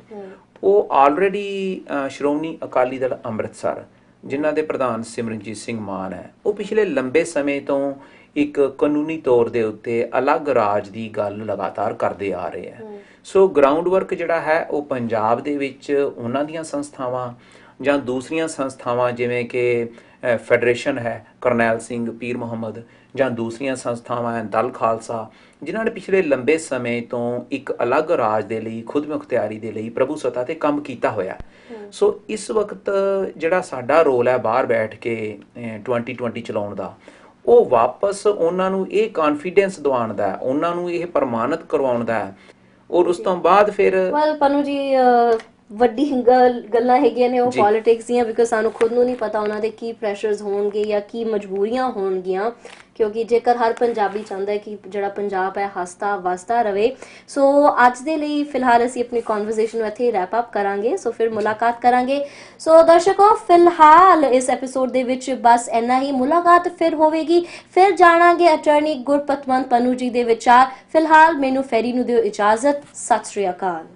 ਉਹ ਆਲਰੇਡੀ ਸ਼੍ਰੋਮਣੀ ਅਕਾਲੀ ਦਲ ਅੰਮ੍ਰਿਤਸਰ ਜਿਨ੍ਹਾਂ ਦੇ ਪ੍ਰਧਾਨ ਸਿਮਰਨਜੀਤ ਸਿੰਘ ਮਾਨ ਹੈ ਉਹ ਪਿਛਲੇ ਲੰਬੇ ਸਮੇਂ ਤੋਂ ਇੱਕ ਕਾਨੂੰਨੀ ਤੌਰ ਦੇ ਉੱਤੇ ਅਲੱਗ ਰਾਜ ਦੀ ਗੱਲ ਲਗਾਤਾਰ ਕਰਦੇ ਆ ਰਹੇ ਹੈ। ਸੋ ਗਰਾਊਂਡ ਵਰਕ ਜਿਹੜਾ ਹੈ ਉਹ ਪੰਜਾਬ ਦੇ ਵਿੱਚ ਉਹਨਾਂ ਦੀਆਂ ਸੰਸਥਾਵਾਂ ਜਾਂ ਦੂਸਰੀਆਂ ਸੰਸਥਾਵਾਂ ਜਿਵੇਂ ਕਿ ਫੈਡਰੇਸ਼ਨ ਹੈ ਕਰਨੈਲ ਸਿੰਘ ਪੀਰ ਮੁਹੰਮਦ ਜਾਂ ਦੂਸਰੀਆਂ ਸੰਸਥਾਵਾਂ ਹੈ ਦਲ ਖਾਲਸਾ ਜਿਨ੍ਹਾਂ ਨੇ ਪਿਛਲੇ ਲੰਬੇ ਸਮੇਂ ਤੋਂ ਇੱਕ ਅਲੱਗ ਰਾਜ ਦੇ ਲਈ ਖੁਦ ਮੁਖਤਿਆਰੀ ਦੇ ਲਈ ਪ੍ਰਭੂ ਸੱਤਾ ਤੇ ਕੰਮ ਕੀਤਾ ਹੋਇਆ। ਸੋ ਇਸ ਵਕਤ ਜਿਹੜਾ ਸਾਡਾ ਰੋਲ ਹੈ ਬਾਹਰ ਬੈਠ ਕੇ ਅ, 2020 ਚਲਾਉਣ ਦਾ ਉਹ ਵਾਪਸ ਉਹਨਾਂ ਨੂੰ ਇਹ ਕੌਨਫੀਡੈਂਸ ਦਿਵਾਉਣ ਦਾ ਉਹਨਾਂ ਨੂੰ ਇਹ ਪ੍ਰਮਾਣਿਤ ਕਰਵਾਉਣ ਦਾ ਹੈ। ਔਰ ਉਸ ਤੋਂ ਬਾਅਦ ਫਿਰ
ਵੈਲ ਪਨੂ ਜੀ ਵੱਡੀ ਗੱਲ- ਹੈਗੀਆਂ ਨੇ ਉਹ। ਪੋਲਿਟਿਕਸ ਦੀਆਂ ਬਿਕਾਜ਼ ਸਾਨੂੰ ਖੁਦ ਨੂੰ ਨਹੀਂ ਪਤਾ ਉਹਨਾਂ ਦੇ ਕੀ ਪ੍ਰੈਸ਼ਰਸ ਹੋਣਗੇ ਜਾਂ ਕੀ ਮਜਬੂਰੀਆਂ ਹੋਣਗੀਆਂ ਕਿਉਂਕਿ ਜੇਕਰ ਹਰ ਪੰਜਾਬੀ ਚਾਹੁੰਦਾ ਹੈ ਕਿ ਜਿਹੜਾ ਪੰਜਾਬ ਹੈ ਹੱਸਦਾ ਵਸਦਾ ਰਵੇ ਸੋ ਅੱਜ ਦੇ ਲਈ ਫਿਲਹਾਲ ਅਸੀਂ ਆਪਣੀ ਕਨਵਰਸੇਸ਼ਨ ਨੂੰ ਇੱਥੇ ਰੈਪ ਅਪ ਕਰਾਂਗੇ ਸੋ ਫਿਰ ਮੁਲਾਕਾਤ ਕਰਾਂਗੇ। ਸੋ ਦਰਸ਼ਕੋ ਫਿਲਹਾਲ ਇਸ ਐਪੀਸੋਡ ਦੇ ਵਿੱਚ ਬਸ ਇੰਨਾ ਹੀ ਮੁਲਾਕਾਤ ਫਿਰ ਹੋਵੇਗੀ ਫਿਰ ਜਾਣਾਂਗੇ ਅਟਾਰਨੀ ਗੁਰਪਤਵੰਤ ਪਨੂ ਜੀ ਦੇ ਵਿਚਾਰ। ਫਿਲਹਾਲ ਮੈਨੂੰ ਫੈਰੀ ਨੂੰ ਦਿਓ ਇਜਾਜ਼ਤ ਸਤਿ ਸ਼੍ਰੀ ਅਕਾਲ।